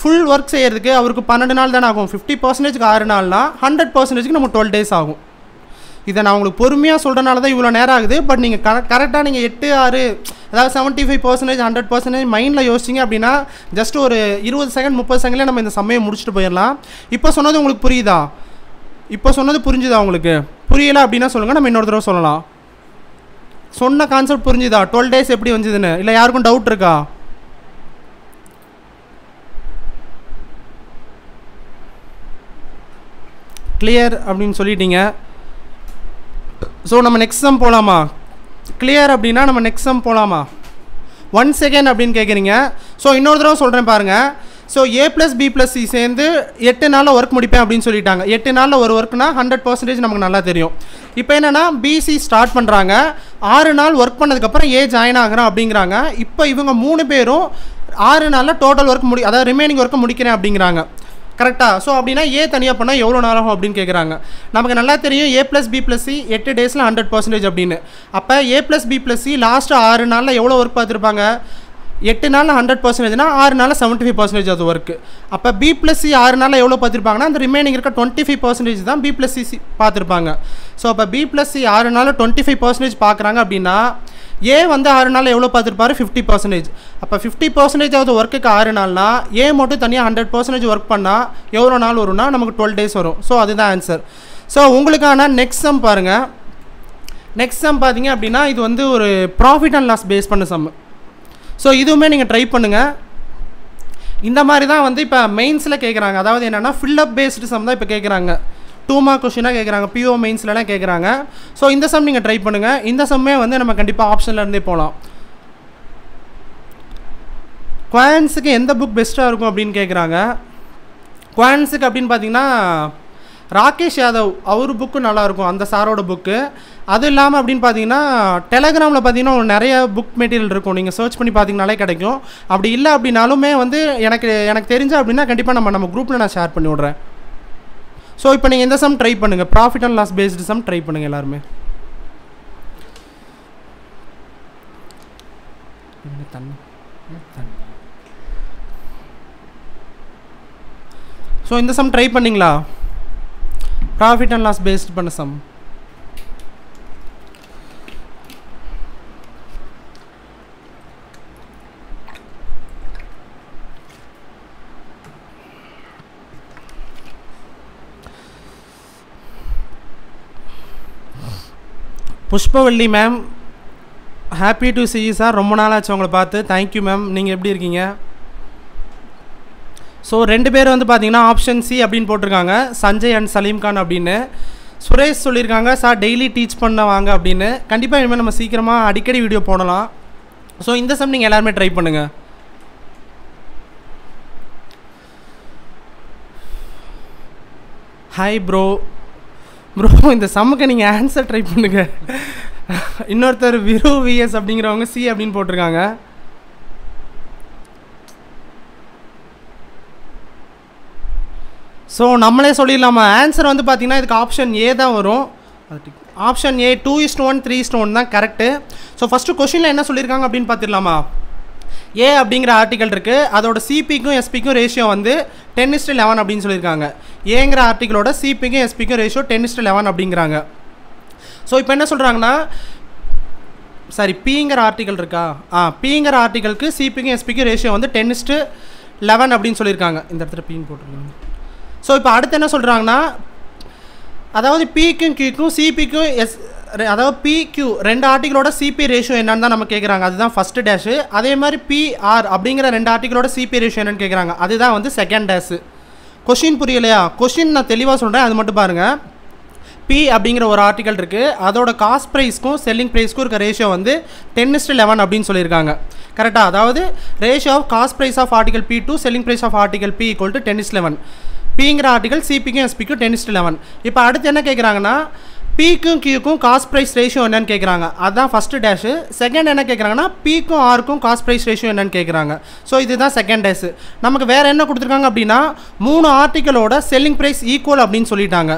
ஃபுல் ஒர்க் செய்கிறதுக்கு அவருக்கு பன்னெண்டு நாள் தானே ஆகும். ஃபிஃப்டி பர்சன்டேஜ்க்கு ஆறு நாள்னா ஹண்ட்ரட் பர்சன்டேஜ்க்கு நம்ம டுவெல் டேஸ் ஆகும். இதை நான் உங்களுக்கு பொறுமையாக சொல்கிறனால தான் இவ்வளோ நேரம் ஆகுது. பட் நீங்கள் கர கரெக்டாக நீங்கள் எட்டு ஆறு அதாவது seventy five percentage hundred percentage மைண்டில் யோசிச்சிங்க அப்படின்னா ஜஸ்ட் ஒரு இருபது செகண்ட் முப்பது செகண்ட்லேயே நம்ம இந்த சமயம் முடிச்சுட்டு போயிடலாம். இப்போ சொன்னது உங்களுக்கு புரியுதா? இப்போ சொன்னது புரிஞ்சுதா உங்களுக்கு? புரியலை அப்படின்னா சொல்லுங்கள் நம்ம இன்னொரு தடவை சொல்லலாம். சொன்ன கான்செப்ட் புரிஞ்சுதா? டுவெல் டேஸ் எப்படி வந்ததுன்னு? இல்லை யாருக்கும் டவுட் இருக்கா? கிளியர் அப்படின்னு சொல்லிட்டீங்க. ஸோ நம்ம நெக்ஸ்ட் சம் போகலாமா கிளியர் அப்படின்னா நம்ம நெக்ஸ்ட் சம் போகலாமா ஒன் செகண்ட் அப்படின்னு கேட்குறீங்க ஸோ இன்னொரு தடவை சொல்கிறேன் பாருங்கள் so A plus B plus C சேர்ந்து எட்டு நாளில் ஒர்க் முடிப்பேன் அப்படின்னு சொல்லிட்டாங்க. எட்டு நாளில் ஒரு ஒர்க்னா ஹண்ட்ரட் பர்சன்டேஜ் நமக்கு நல்லா தெரியும். இப்போ என்னென்னா பிசி ஸ்டார்ட் பண்ணுறாங்க ஆறு நாள் ஒர்க் பண்ணதுக்கப்புறம் ஏ ஜாயின் ஆகுறான் அப்படிங்கிறாங்க. இப்போ இவங்க மூணு பேரும் ஆறு நாளில் டோட்டல் ஒர்க் முடி அதாவது ரிமைனிங் ஒர்க்கை முடிக்கிறேன் அப்படிங்கிறாங்க. கரெக்டாக ஸோ அப்படின்னா ஏ தனியாக பண்ணால் எவ்வளோ நேரம் ஆகும் அப்படின்னு கேட்குறாங்க நமக்கு நல்லா தெரியும் A plus B plus C எட்டு டேஸில் ஹண்ட்ரட் பர்சன்டேஜ் அப்படின்னு. அப்போ A plus B plus C last ஆறு நாளில் எவ்வளோ ஒர்க் பார்த்துருப்பாங்க? எட்டு நாளில் ஹண்ட்ரட் பர்சன்டேஜ்னா ஆறு நாளில் செவன்ட்டி ஃபைவ் பர்சன்டேஜ் அது ஒர்க்கு அப்போ பி ப்ளஸ் சி ஆறு நாளில் எவ்வளோ பார்த்துருப்பாங்கன்னா அந்த ரிமைனிங் இருக்க டுவெண்ட்டி ஃபைவ் பர்சன்டேஜ் தான் பி ப்ளஸ் சி பார்த்துருப்பாங்க. ஸோ அப்போ பி ப்ளஸ் சி ஆறு நாளில் டுவெண்ட்டி ஃபைவ் பர்சன்டேஜ் பார்க்குறாங்க அப்படின்னா ஏ வந்து ஆறு நாள் எவ்வளோ பார்த்துருப்பாரு? ஃபிஃப்டி பர்சன்டேஜ் அப்போ ஃபிஃப்டி பர்சன்டேஜ் ஆகுது ஒர்க்குக்கு ஆறு நாள்னா ஏ மட்டும் தனியாக ஹண்ட்ரட் பர்சன்டேஜ் ஒர்க் பண்ணால் எவ்வளோ நாள் வரும்னா நமக்கு டுவெல் டேஸ் வரும். ஸோ அதுதான் ஆன்சர் ஸோ உங்களுக்கான நெக்ஸ்ட் சம் பாருங்கள் நெக்ஸ்ட் சம் பார்த்தீங்க அப்படின்னா இது வந்து ஒரு ப்ராஃபிட் அண்ட் லாஸ் பேஸ் பண்ண சம் ஸோ இதுவுமே நீங்கள் ட்ரை பண்ணுங்கள் இந்த மாதிரி தான் வந்து இப்போ மெயின்ஸில் கேட்குறாங்க அதாவது என்னென்னா ஃபில்லப் பேஸ்டு சம் தான் இப்போ கேட்குறாங்க டூ மார்க் கொஷினாக கேட்குறாங்க பிஓ மெயின்ஸ்லலாம் கேட்குறாங்க ஸோ இந்த சம் நீங்கள் ட்ரை பண்ணுங்கள் இந்த சம்மே வந்து நம்ம கண்டிப்பாக ஆப்ஷனில் இருந்தே போகலாம் குவான்ஸுக்கு எந்த புக் பெஸ்ட்டாக இருக்கும் அப்படின்னு கேட்குறாங்க குவான்ஸுக்கு அப்படின்னு பார்த்தீங்கன்னா ராகேஷ் யாதவ் அவர் புக்கு நல்லாயிருக்கும் அந்த சாரோட புக்கு அது இல்லாமல் அப்படின்னு பார்த்தீங்கன்னா டெலகிராமில் பார்த்தீங்கன்னா நிறைய புக் மெட்டீரியல் இருக்கும். நீங்கள் சர்ச் பண்ணி பார்த்தீங்கனாலே கிடைக்கும். அப்படி இல்லை அப்படின்னாலுமே வந்து எனக்கு எனக்கு தெரிஞ்ச அப்படின்னா கண்டிப்பாக நம்ம நம்ம குரூப்பில் நான் ஷேர் பண்ணி விட்றேன். ஸோ இப்போ நீங்கள் எந்த சம் ட்ரை பண்ணுங்கள் profit and loss based sum try பண்ணுங்கள் எல்லாருமே. ஸோ இந்த சம் ட்ரை பண்ணிங்களா? ப்ராஃபிட் அண்ட் லாஸ் பேஸ்ட் பண்ண sum Pushpavalli ma'am happy to see sir ரொம்ப நாளாச்சு உங்களை பார்த்து. தேங்க்யூ மேம் நீங்கள் எப்படி இருக்கீங்க? ஸோ ரெண்டு பேர் வந்து பார்த்தீங்கன்னா ஆப்ஷன் சி அப்படின்னு போட்டிருக்காங்க. சஞ்சய் அண்ட் சலீம் கான் அப்படின்னு. சுரேஷ் சொல்லியிருக்காங்க சார் டெய்லி டீச் பண்ண வாங்க அப்படின்னு. கண்டிப்பாக இனிமேல் நம்ம சீக்கிரமாக அடிக்கடி வீடியோ போடலாம். ஸோ இந்த சம் நீங்கள் எல்லாருமே ட்ரை பண்ணுங்கள் ஹாய் ப்ரோ ப்ரோ இந்த சம்முக்கு நீங்கள் ஆன்சர் ட்ரை பண்ணுங்கள் இன்னொருத்தர் விரு விஎஸ் அப்படிங்கிறவங்க சி அப்படின்னு போட்டிருக்காங்க. ஸோ நம்மளே சொல்லிடலாமா? ஆன்சர் வந்து பார்த்தீங்கன்னா இதுக்கு ஆப்ஷன் ஏ தான் வரும். Option A two is to one three is to one தான் கரெக்டு ஸோ ஃபஸ்ட்டு கொஷினில் என்ன சொல்லியிருக்காங்க அப்படின்னு பார்த்துடலாமா ஏ அப்படிங்கிற ஆர்டிக்கல் இருக்குது அதோட சிபிக்கும் எஸ்பிக்கும் ரேஷியோ வந்து டென் இஸ்ட் லெவன் அப்படின்னு சொல்லியிருக்காங்க. ஏங்கிற ஆர்டிக்கலோட சிபிக்கும் எஸ்பிக்கும் ratio ten is to eleven அப்படிங்கிறாங்க. ஸோ இப்போ என்ன சொல்கிறாங்கன்னா சாரி பிங்கிற ஆர்டிக்கல் இருக்கா? ஆ பிங்கிற ஆர்டிக்கலுக்கு சிபிக்கும் எஸ்பிக்கும் ரேஷியோ வந்து டென் இஸ்ட்டு லெவன் அப்படின்னு சொல்லியிருக்காங்க. இந்த இடத்துல பின்னு போட்டிருக்காங்க ஸோ இப்போ அடுத்து என்ன சொல்கிறாங்கன்னா அதாவது பிக்கும் கியூக்கும் சிபிக்கும் எஸ் அதாவது பிக்யூ ரெண்டு ஆர்டிகளோட சிபி ரேஷியோ என்னன்னு தான் நம்ம கேட்குறாங்க அதுதான் ஃபஸ்ட்டு டேஷு அதே மாதிரி பிஆர் அப்படிங்கிற ரெண்டு ஆர்டிகளோட சிபி ரேஷியோ என்னன்னு கேட்குறாங்க அதுதான் வந்து செகண்ட் டேஷு கொஷின் புரியலையா? கொஷின் நான் தெளிவாக சொல்கிறேன் அது மட்டும் பாருங்கள் பி அப்படிங்கிற ஒரு ஆர்டிக்கல் இருக்குது அதோட காஸ்ட் ப்ரைஸ்க்கும் செல்லிங் ப்ரைஸ்க்கும் இருக்க ரேஷியோ வந்து டென்னிஸ்ட் லெவன் அப்படின்னு சொல்லியிருக்காங்க. கரெக்டாக அதாவது ratio of cost price of article B to selling price of article B equal to ten is eleven பிங்கிற ஆர்டிகல் சிபிக்கும் எஸ்பிக்கும் டென்ஸ்ட் லெவன் இப்போ அடுத்து என்ன கேட்குறாங்கன்னா பிக்கும் கியூக்கும் காஸ்ட் ப்ரைஸ் ரேஷியோ என்னன்னு கேட்குறாங்க அதுதான் ஃபஸ்ட்டு டேஷு செகண்ட் என்ன கேட்குறாங்கன்னா பிக்கும் ஆருக்கும் காஸ்ட் ப்ரைஸ் ரேஷியோ என்னன்னு கேட்குறாங்க ஸோ இதுதான் செகண்ட் டேஷு நமக்கு வேறு என்ன கொடுத்துருக்காங்க அப்படின்னா மூணு ஆர்டிக்கலோட செல்லிங் ப்ரைஸ் ஈக்குவல் அப்படின்னு சொல்லிட்டாங்க.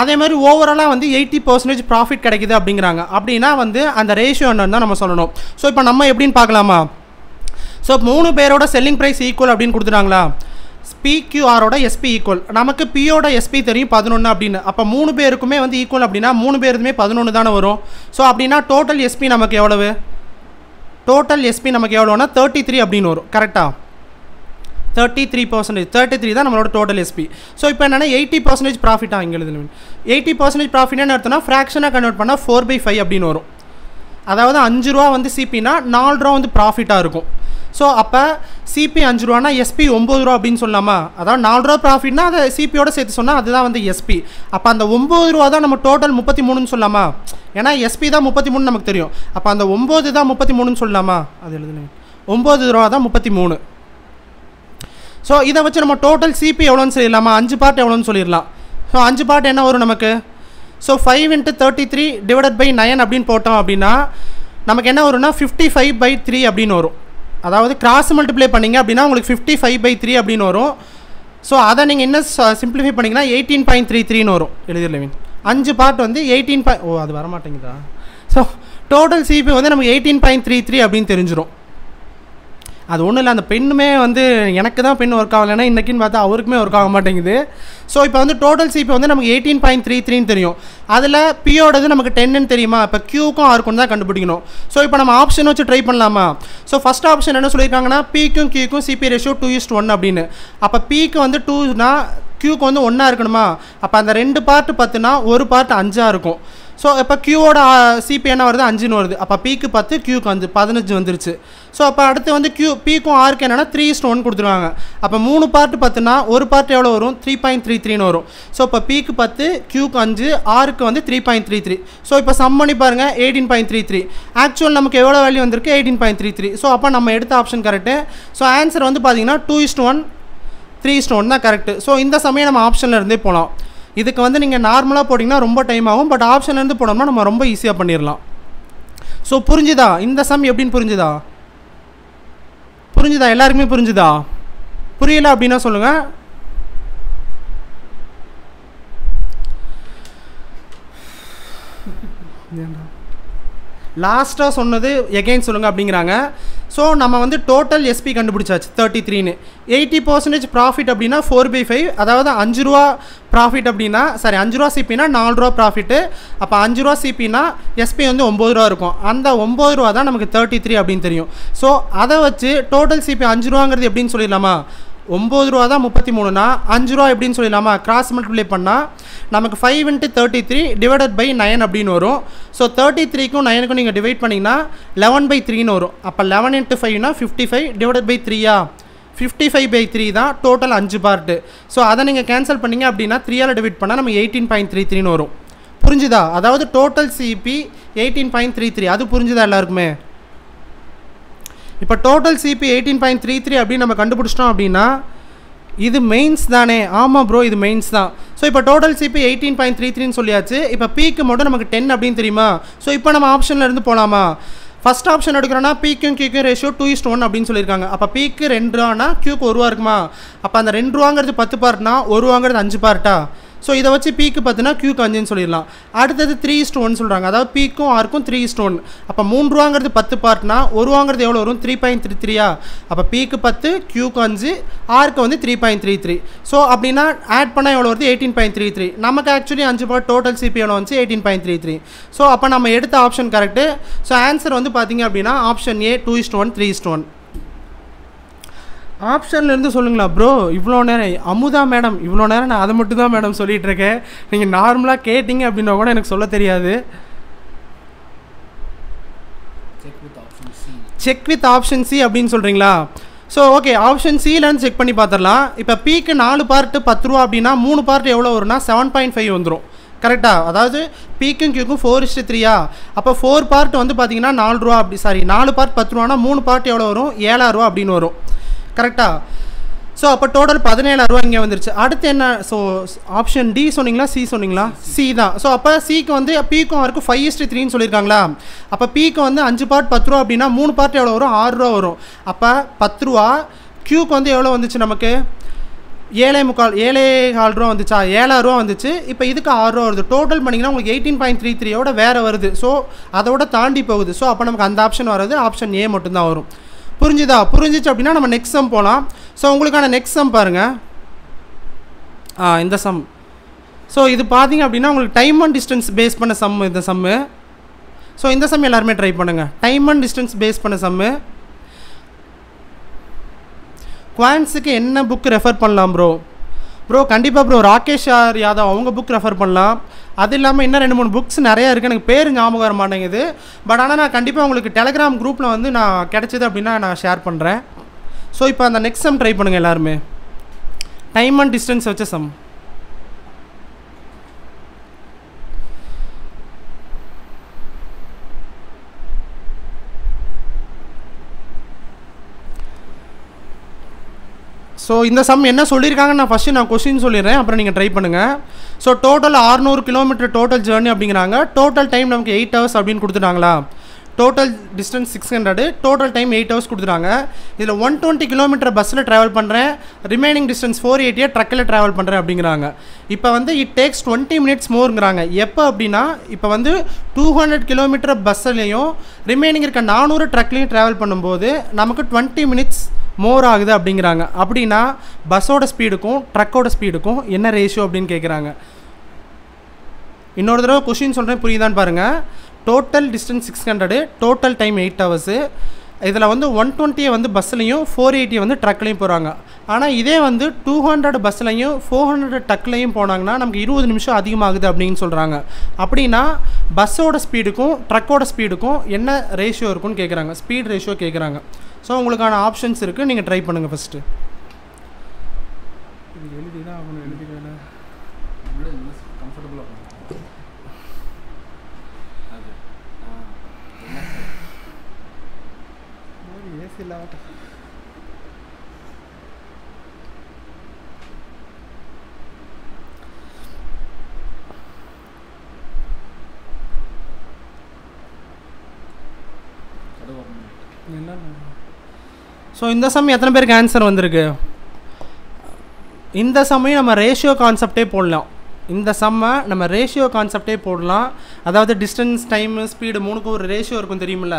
அதே மாதிரி ஓவராலாக வந்து எயிட்டி பர்சன்டேஜ் ப்ராஃபிட் கிடைக்குது அப்படிங்கிறாங்க. அப்படின்னா வந்து அந்த ரேஷியோ என்னன்னு தான் நம்ம சொல்லணும். ஸோ இப்போ நம்ம எப்படின்னு பார்க்கலாமா? ஸோ மூணு பேரோட செல்லிங் ப்ரைஸ் ஈக்குவல் அப்படின்னு கொடுத்துட்டாங்களா? பிக்யூஆரோட எஸ்பி ஈக்குவல் நமக்கு பியோட எஸ்பி தெரியும் பதினொன்று அப்படின்னு. அப்போ மூணு பேருக்குமே வந்து ஈக்குவல் அப்படின்னா மூணு பேருக்குமே பதினொன்று தானே வரும். ஸோ அப்படின்னா டோட்டல் எஸ்பி நமக்கு எவ்வளவு? டோட்டல் எஸ்பி நமக்கு எவ்வளோனா தேர்ட்டி த்ரீ அப்படின்னு வரும். கரெக்டாக thirty three percentage thirty three தான் நம்மளோட டோட்டல் எஸ்பி ஸோ இப்போ என்னென்னா எயிட்டி பர்சன்டேஜ் ப்ராஃபிட்டாக இங்கே எழுதுல எயிட்டி பர்சன்டேஜ் ப்ராஃபிட்னு எடுத்தோம்னா ஃப்ராக்ஷனாக கன்வெர்ட் பண்ணால் ஃபோர் பை ஃபைவ் அப்படின்னு வரும். அதாவது அஞ்சு ரூபா வந்து சிபினா நாலு ரூபா வந்து ப்ராஃபிட்டாக இருக்கும். ஸோ அப்போ சிபி அஞ்சு ரூபானா எஸ்பி ஒம்பது ரூபா அப்படின்னு சொல்லலாமா அதாவது நாலு ரூபா ப்ராஃபிட்னா அதை சிபியோட சேர்த்து சொன்னால் அதுதான் வந்து எஸ்பி அப்போ அந்த ஒம்பது ரூபா தான் நம்ம டோட்டல் முப்பத்தி மூணுன்னு சொல்லலாமா ஏன்னா எஸ்பி தான் முப்பத்தி மூணு நமக்கு தெரியும். அப்போ அந்த ஒம்பது தான் முப்பத்தி மூணுன்னு சொல்லலாமா அது எழுதுங்க. ஒம்பது ரூபா தான் முப்பத்தி மூணு. ஸோ இதை வச்சு நம்ம டோட்டல் சிபி எவ்வளோன்னு சொல்லிடலாமா? அஞ்சு பார்ட் எவ்வளோன்னு சொல்லிடலாம். ஸோ அஞ்சு பார்ட் என்ன வரும் நமக்கு? So five into thirty three divided by nine அப்படின்னு போட்டோம் அப்படின்னா நமக்கு என்ன வரும்னா ஃபிஃப்டி ஃபைவ் பை த்ரீ அப்படின்னு வரும். அதாவது கிராஸ் மல்டிப்ளை பண்ணிங்க அப்படின்னா உங்களுக்கு ஃபிஃப்டி ஃபைவ் பை த்ரீ அப்படின்னு வரும். ஸோ அதை நீங்கள் என்ன சிம்பிளிஃபை பண்ணிங்கன்னா எயிட்டீன் பாயிண்ட் த்ரீ த்ரீன்னு வரும். எழுதிடலவின் அஞ்சு பார்ட் வந்து எயிட்டீன் பாய் ஓ அது வரமாட்டேங்குதா? ஸோ டோட்டல் சிபி வந்து நமக்கு எயிட்டீன் பாயிண்ட் த்ரீ த்ரீ அப்படின்னு தெரிஞ்சிடும் அது ஒன்றும் இல்லை அந்த பெண்ணுமே வந்து எனக்கு தான் பெண் ஒர்க் ஆகலைன்னா இன்றைக்கின்னு பார்த்தா அவருக்குமே ஒர்க் ஆக மாட்டேங்குது. ஸோ இப்போ வந்து டோட்டல் சிபி வந்து நமக்கு எயிட்டீன் பாயிண்ட் த்ரீ த்ரீன்னு தெரியும். அதில் பியோடது நமக்கு டென்னு தெரியுமா? இப்போ கியூக்கும் ஆர்க்கும் தான் கண்டுபிடிக்கணும். ஸோ இப்போ நம்ம ஆப்ஷன் வச்சு ட்ரை பண்ணலாமா? ஸோ ஃபஸ்ட் ஆப்ஷன் என்ன சொல்லியிருக்காங்கன்னா பிக்கும் கியூக்கும் CP ratio two is to one அப்படின்னு. அப்போ பிக்கு வந்து டூனா கியூக்கு வந்து ஒன்றா இருக்கணுமா? அப்போ அந்த ரெண்டு பார்ட்டு பத்துனா ஒரு பார்ட் அஞ்சாக இருக்கும். ஸோ இப்போ கியூவோட சிபி என்ன வருது? அஞ்சுன்னு வருது. அப்போ பிக்கு பத்து கியூக்கு அஞ்சு பதினஞ்சு வந்துருச்சு. ஸோ அப்போ அடுத்து வந்து கியூ பிக்கும் ஆருக்கு என்னென்னா த்ரீ இஸ்ட் ஒன் கொடுத்துருவாங்க. அப்போ மூணு பார்ட் பத்துனா ஒரு பார்ட் எவ்வளோ வரும்? த்ரீ பாயிண்ட் த்ரீ த்ரீன்னு வரும். ஸோ இப்போ பிக்கு பத்து கியூக்கு அஞ்சு ஆருக்கு வந்து three point three three so இப்போ சம் பண்ணி பாருங்கள் eighteen point three three actual நமக்கு எவ்வளோ வேல்யூ வந்திருக்கு? Eighteen point three three so அப்போ நம்ம எடுத்த ஆப்ஷன் கரெக்டு ஸோ ஆன்சர் வந்து பார்த்தீங்கன்னா two is to one three is to one தான் கரெக்ட் ஸோ இந்த சமயம் நம்ம ஆப்ஷனில் இருந்தே போகலாம் இதுக்கு வந்து நீங்கள் நார்மலாக போட்டிங்கன்னா ரொம்ப டைம் ஆகும். பட் ஆப்ஷன்லேருந்து போனோம்னா நம்ம ரொம்ப ஈஸியாக பண்ணிடலாம் ஸோ புரிஞ்சுதா? இந்த சம் எப்படின்னு புரிஞ்சுதா? புரிஞ்சுதா? எல்லாருக்குமே புரிஞ்சுதா? புரியல அப்படின்னா சொல்லுங்கள் லாஸ்ட்டாக சொன்னது எகெயின் சொல்லுங்கள் அப்படிங்கிறாங்க. ஸோ நம்ம வந்து டோட்டல் எஸ்பி கண்டுபிடிச்சாச்சு தேர்ட்டி த்ரீன்னு எயிட்டி பர்சன்டேஜ் ப்ராஃபிட் அப்படின்னா ஃபோர் பை ஃபைவ் அதாவது அஞ்சு ரூபா ப்ராஃபிட் அப்படின்னா சாரி அஞ்சு ரூபா சிபினா நாலு ரூபா ப்ராஃபிட்டு அப்போ அஞ்சு ரூபா சிபினா எஸ்பி வந்து ஒம்பது ரூபா இருக்கும். அந்த ஒம்பது ரூபா தான் நமக்கு தேர்ட்டி த்ரீ அப்படின்னு தெரியும். ஸோ அதை வச்சு டோட்டல் சிபி அஞ்சு ரூபாங்கிறது எப்படின்னு சொல்லிடலாமா? ஒம்பது ரூபா தான் முப்பத்தி மூணுனா அஞ்சு ரூபா எப்படின்னு சொல்லிடலாமா? கிராஸ் மல்டிப்ளை பண்ணால் நமக்கு five into thirty three divided by nine அப்படின்னு வரும். ஸோ தேர்ட்டி த்ரீக்கும் நயனுக்கும் நீங்கள் டிவைட் பண்ணிங்கன்னா லெவன் பை த்ரீன்னு வரும். அப்போ லெவன் இன்ட்டு ஃபைவ்னா ஃபிஃப்டி ஃபைவ் டிவைடட் பை த்ரீயா ஃபிஃப்டி ஃபைவ் பை த்ரீ தான் டோட்டல் அஞ்சு பார்ட்டு ஸோ அதை நீங்கள் கேன்சல் பண்ணீங்க அப்படின்னா த்ரீயால் டிவைட் பண்ணால் நம்ம எயிட்டீன் பாயிண்ட் த்ரீ த்ரீன்னு வரும். புரிஞ்சுதா? அதாவது total CP eighteen point three three அது புரிஞ்சுதா எல்லாருக்குமே? இப்போ total CP eighteen point three three அப்படின்னு நம்ம கண்டுபிடிச்சிட்டோம் அப்படின்னா இது மெயின்ஸ் தானே. ஆமாம் ப்ரோ இது மெயின்ஸ் தான். ஸோ இப்போ total CP eighteen point three த்ரீன்னு சொல்லியாச்சு. இப்போ பீக்கு மட்டும் நமக்கு டென் அப்படின்னு தெரியுமா? ஸோ இப்போ நம்ம ஆப்ஷனில் இருந்து போகலாமா ஃபஸ்ட் ஆப்ஷன் எடுக்கிறோன்னா பீக்கும் கியூக்கும் ratio two is to one அப்படின்னு சொல்லியிருக்காங்க. அப்போ பீக்கு ரெண்டு ரூபானா கியூக்கு ஒரு ரூபா இருக்குமா? அப்போ அந்த ரெண்டு ரூபாங்கிறது பத்து பார்ட்னா ஒரு ரூபாங்கிறது அஞ்சு பார்ட்டா ஸோ இதை வச்சு பீக்கு பார்த்தீங்கன்னா கியூக்கு அஞ்சுன்னு சொல்லிடலாம். அடுத்தது த்ரீ இஸ்ட் ஒன் சொல்கிறாங்க அதாவது பீக்கும் ஆருக்கும் த்ரீ இஸ்ட் ஒன் அப்போ மூணு ரூபாங்கிறது பத்து பார்ட்னா ஒரு ரூபாங்கிறது எவ்வளோ வரும்? த்ரீ பாயிண்ட் த்ரீ த்ரீயா அப்போ பீக்கு பத்து கியூக்கு அஞ்சு ஆருக்கு வந்து three point three three so அப்படின்னா ஆட் பண்ணால் எவ்வளோ வருது? எயிட்டீன் பாயிண்ட் த்ரீ த்ரீ நமக்கு ஆக்சுவலி அஞ்சு பார்ட் டோட்டல் சிபி எவ்வளோ வந்து eighteen point three three so அப்போ நம்ம எடுத்த ஆப்ஷன் கரெக்டு ஸோ ஆன்சர் வந்து பார்த்தீங்க அப்படின்னா option A two is to one three is to one ஆப்ஷன்லேருந்து சொல்லுங்களா ப்ரோ இவ்வளோ நேரம் அமுதா மேடம் இவ்வளோ நேரம் நான் அதை மட்டும் தான் மேடம் சொல்லிகிட்டு இருக்கேன். நீங்கள் நார்மலாக கேட்டிங்க அப்படின்னா கூட எனக்கு சொல்ல தெரியாது. Check with option C check with option C அப்படின்னு சொல்கிறீங்களா ஸோ ஓகே ஆப்ஷன் சிலன்னு செக் பண்ணி பார்த்துடலாம். இப்போ பிக்கு நாலு பார்ட்டு பத்து ரூபா அப்படின்னா மூணு பார்ட் எவ்வளோ வரும்னா செவன் பாயிண்ட் ஃபைவ் வந்துடும் கரெக்டாக அதாவது பீக்கும் கியூக்கும் ஃபோர் இஸ்ட்டு த்ரீயா அப்போ ஃபோர் பார்ட் வந்து பார்த்தீங்கன்னா நாலு ரூபா அப்படி சாரி நாலு பார்ட் பத்து ரூபானா மூணு பார்ட் எவ்வளோ வரும்? ஏழாயிரரூவா அப்படின்னு வரும். கரெக்டாக ஸோ அப்போ டோட்டல் பதினேழாயிரரூவா இங்கே வந்துருச்சு. அடுத்து என்ன? ஸோ ஆப்ஷன் டி சொன்னீங்களா? சி சொன்னீங்களா? சி தான். ஸோ அப்போ சிக்கு வந்து பிக்கும் அவருக்கு ஃபைவ் இஸ்ட்டு த்ரீன்னு சொல்லியிருக்காங்களா? அப்போ பிக்கு வந்து அஞ்சு பார்ட் பத்து ரூபா அப்படின்னா மூணு பார்ட் எவ்வளோ வரும்? ஆறு ரூபா வரும். அப்போ பத்து ரூபா கியூக்கு வந்து எவ்வளோ வந்துச்சு நமக்கு? ஏழே முக்கால் ஏழே கால் ரூபா வந்துச்சா? ஏழாயிரம் ரூபா வந்துச்சு. இப்போ இதுக்கு ஆறு ரூபா வருது. டோட்டல் பண்ணிங்கன்னா உங்களுக்கு எயிட்டீன் பாயிண்ட் த்ரீ த்ரீயோட வேறு வருது. ஸோ அதோட தாண்டி போகுது. ஸோ அப்போ நமக்கு அந்த ஆப்ஷன் வராது. ஆப்ஷன் ஏ மட்டும்தான் வரும். புரிஞ்சுதா? புரிஞ்சிச்சு அப்படின்னா நம்ம நெக்ஸ்ட் சம் போகலாம் ஸோ உங்களுக்கான நெக்ஸ்ட் சம் பாருங்கள் ஆ இந்த சம் ஸோ இது பார்த்தீங்க அப்படின்னா உங்களுக்கு டைம் அண்ட் டிஸ்டன்ஸ் பேஸ் பண்ண சம்மு இந்த சம்மு ஸோ இந்த சம் எல்லாருமே ட்ரை பண்ணுங்கள் டைம் அண்ட் டிஸ்டன்ஸ் பேஸ் பண்ண சம்மு குவான்ஸுக்கு என்ன புக் ரெஃபர் பண்ணலாம் ப்ரோ ப்ரோ கண்டிப்பாக ப்ரோ ராகேஷ் ஆர் யாதவ் அவங்க புக் ரெஃபர் பண்ணலாம். அது இல்லாமல் இன்னும் ரெண்டு மூணு புக்ஸ் நிறையா இருக்குது எனக்கு பேர் ஞாபகம் வர மாட்டேங்குது. பட் ஆனால் நான் கண்டிப்பாக உங்களுக்கு டெலகிராம் குரூப்பில் வந்து நான் கிடச்சிது அப்படின்னா நான் ஷேர் பண்ணுறேன் ஸோ இப்போ அந்த நெக்ஸ்ட் சம் ட்ரை பண்ணுங்கள் எல்லாருமே. டைம் அண்ட் டிஸ்டன்ஸ் வச்ச சம் ஸோ இந்த சம் என்ன சொல்லியிருக்காங்கன்னு நான் ஃபஸ்ட்டு நான் கொஸ்டின் சொல்லிடுறேன். அப்புறம் நீங்கள் ட்ரை பண்ணுங்கள் so total 600 kilometre total journey அப்படிங்கிறாங்க. டோட்டல் டைம் நமக்கு எயிட் ஹவர்ஸ் அப்படின்னு கொடுத்துட்டாங்களா? Total distance six hundred total time eight hours கொடுத்துட்டாங்க. இதில் ஒன் டுவெண்ட்டி கிலோமீட்டர் பஸ்ஸில் ட்ராவல் பண்ணுறேன் ரிமைனிங் டிஸ்டன்ஸ் ஃபோர் எயிட்டியை ட்ரக்கில் ட்ராவல் பண்ணுறேன் அப்படிங்கிறாங்க. இப்போ வந்து இட் டேக்ஸ் டுவெண்ட்டி மினிட்ஸ் மோருங்கிறாங்க எப்போ அப்படின்னா இப்போ வந்து டூ ஹண்ட்ரட் கிலோமீட்டர் பஸ்ஸுலேயும் ரிமைனிங் இருக்க நானூறு ட்ரக்லேயும் ட்ராவல் பண்ணும்போது நமக்கு டுவெண்ட்டி மினிட்ஸ் மோர் ஆகுது அப்படிங்கிறாங்க. அப்படின்னா பஸ்ஸோட ஸ்பீடுக்கும் ட்ரக்கோட ஸ்பீடுக்கும் என்ன ரேஷியோ அப்படின்னு கேட்குறாங்க இன்னொரு தடவை கொஷின் சொல்கிறேன் புரியுதான்னு பாருங்கள் total distance six hundred total time eight hours இதில் வந்து ஒன் டுவெண்ட்டியை வந்து பஸ்ஸுலேயும் ஃபோர் எயிட்டியை வந்து ட்ரக்லேயும் போகிறாங்க ஆனால் இதே வந்து டூ ஹண்ட்ரட் பஸ்லையும் ஃபோர் ஹண்ட்ரட் டக்லையும் போனாங்கன்னா நமக்கு இருபது நிமிஷம் அதிகமாகுது அப்படின்னு சொல்கிறாங்க அப்படின்னா பஸ்ஸோட ஸ்பீடுக்கும் ட்ரக்கோட ஸ்பீடுக்கும் என்ன ரேஷியோ இருக்குன்னு கேட்குறாங்க ஸ்பீட் ரேஷியோ கேட்குறாங்க ஸோ உங்களுக்கான ஆப்ஷன்ஸ் இருக்குது நீங்கள் ட்ரை பண்ணுங்கள் ஃபஸ்ட்டு இது எழுதி தான் ஆகணும் எழுதி வேணாம் கம்ஃபர்டபுளாக அது ஆ ஏசி இல்லாம ஸோ இந்த சமயம் எத்தனை பேருக்கு ஆன்சர் வந்திருக்கு? இந்த சமயம் நம்ம ரேஷியோ கான்செப்டே போடலாம். இந்த செம்மை நம்ம ரேஷியோ கான்செப்டே போடலாம். அதாவது டிஸ்டன்ஸ் டைமு ஸ்பீடு மூணுக்கும் ஒரு ரேஷியோ இருக்கும் தெரியுமில்ல?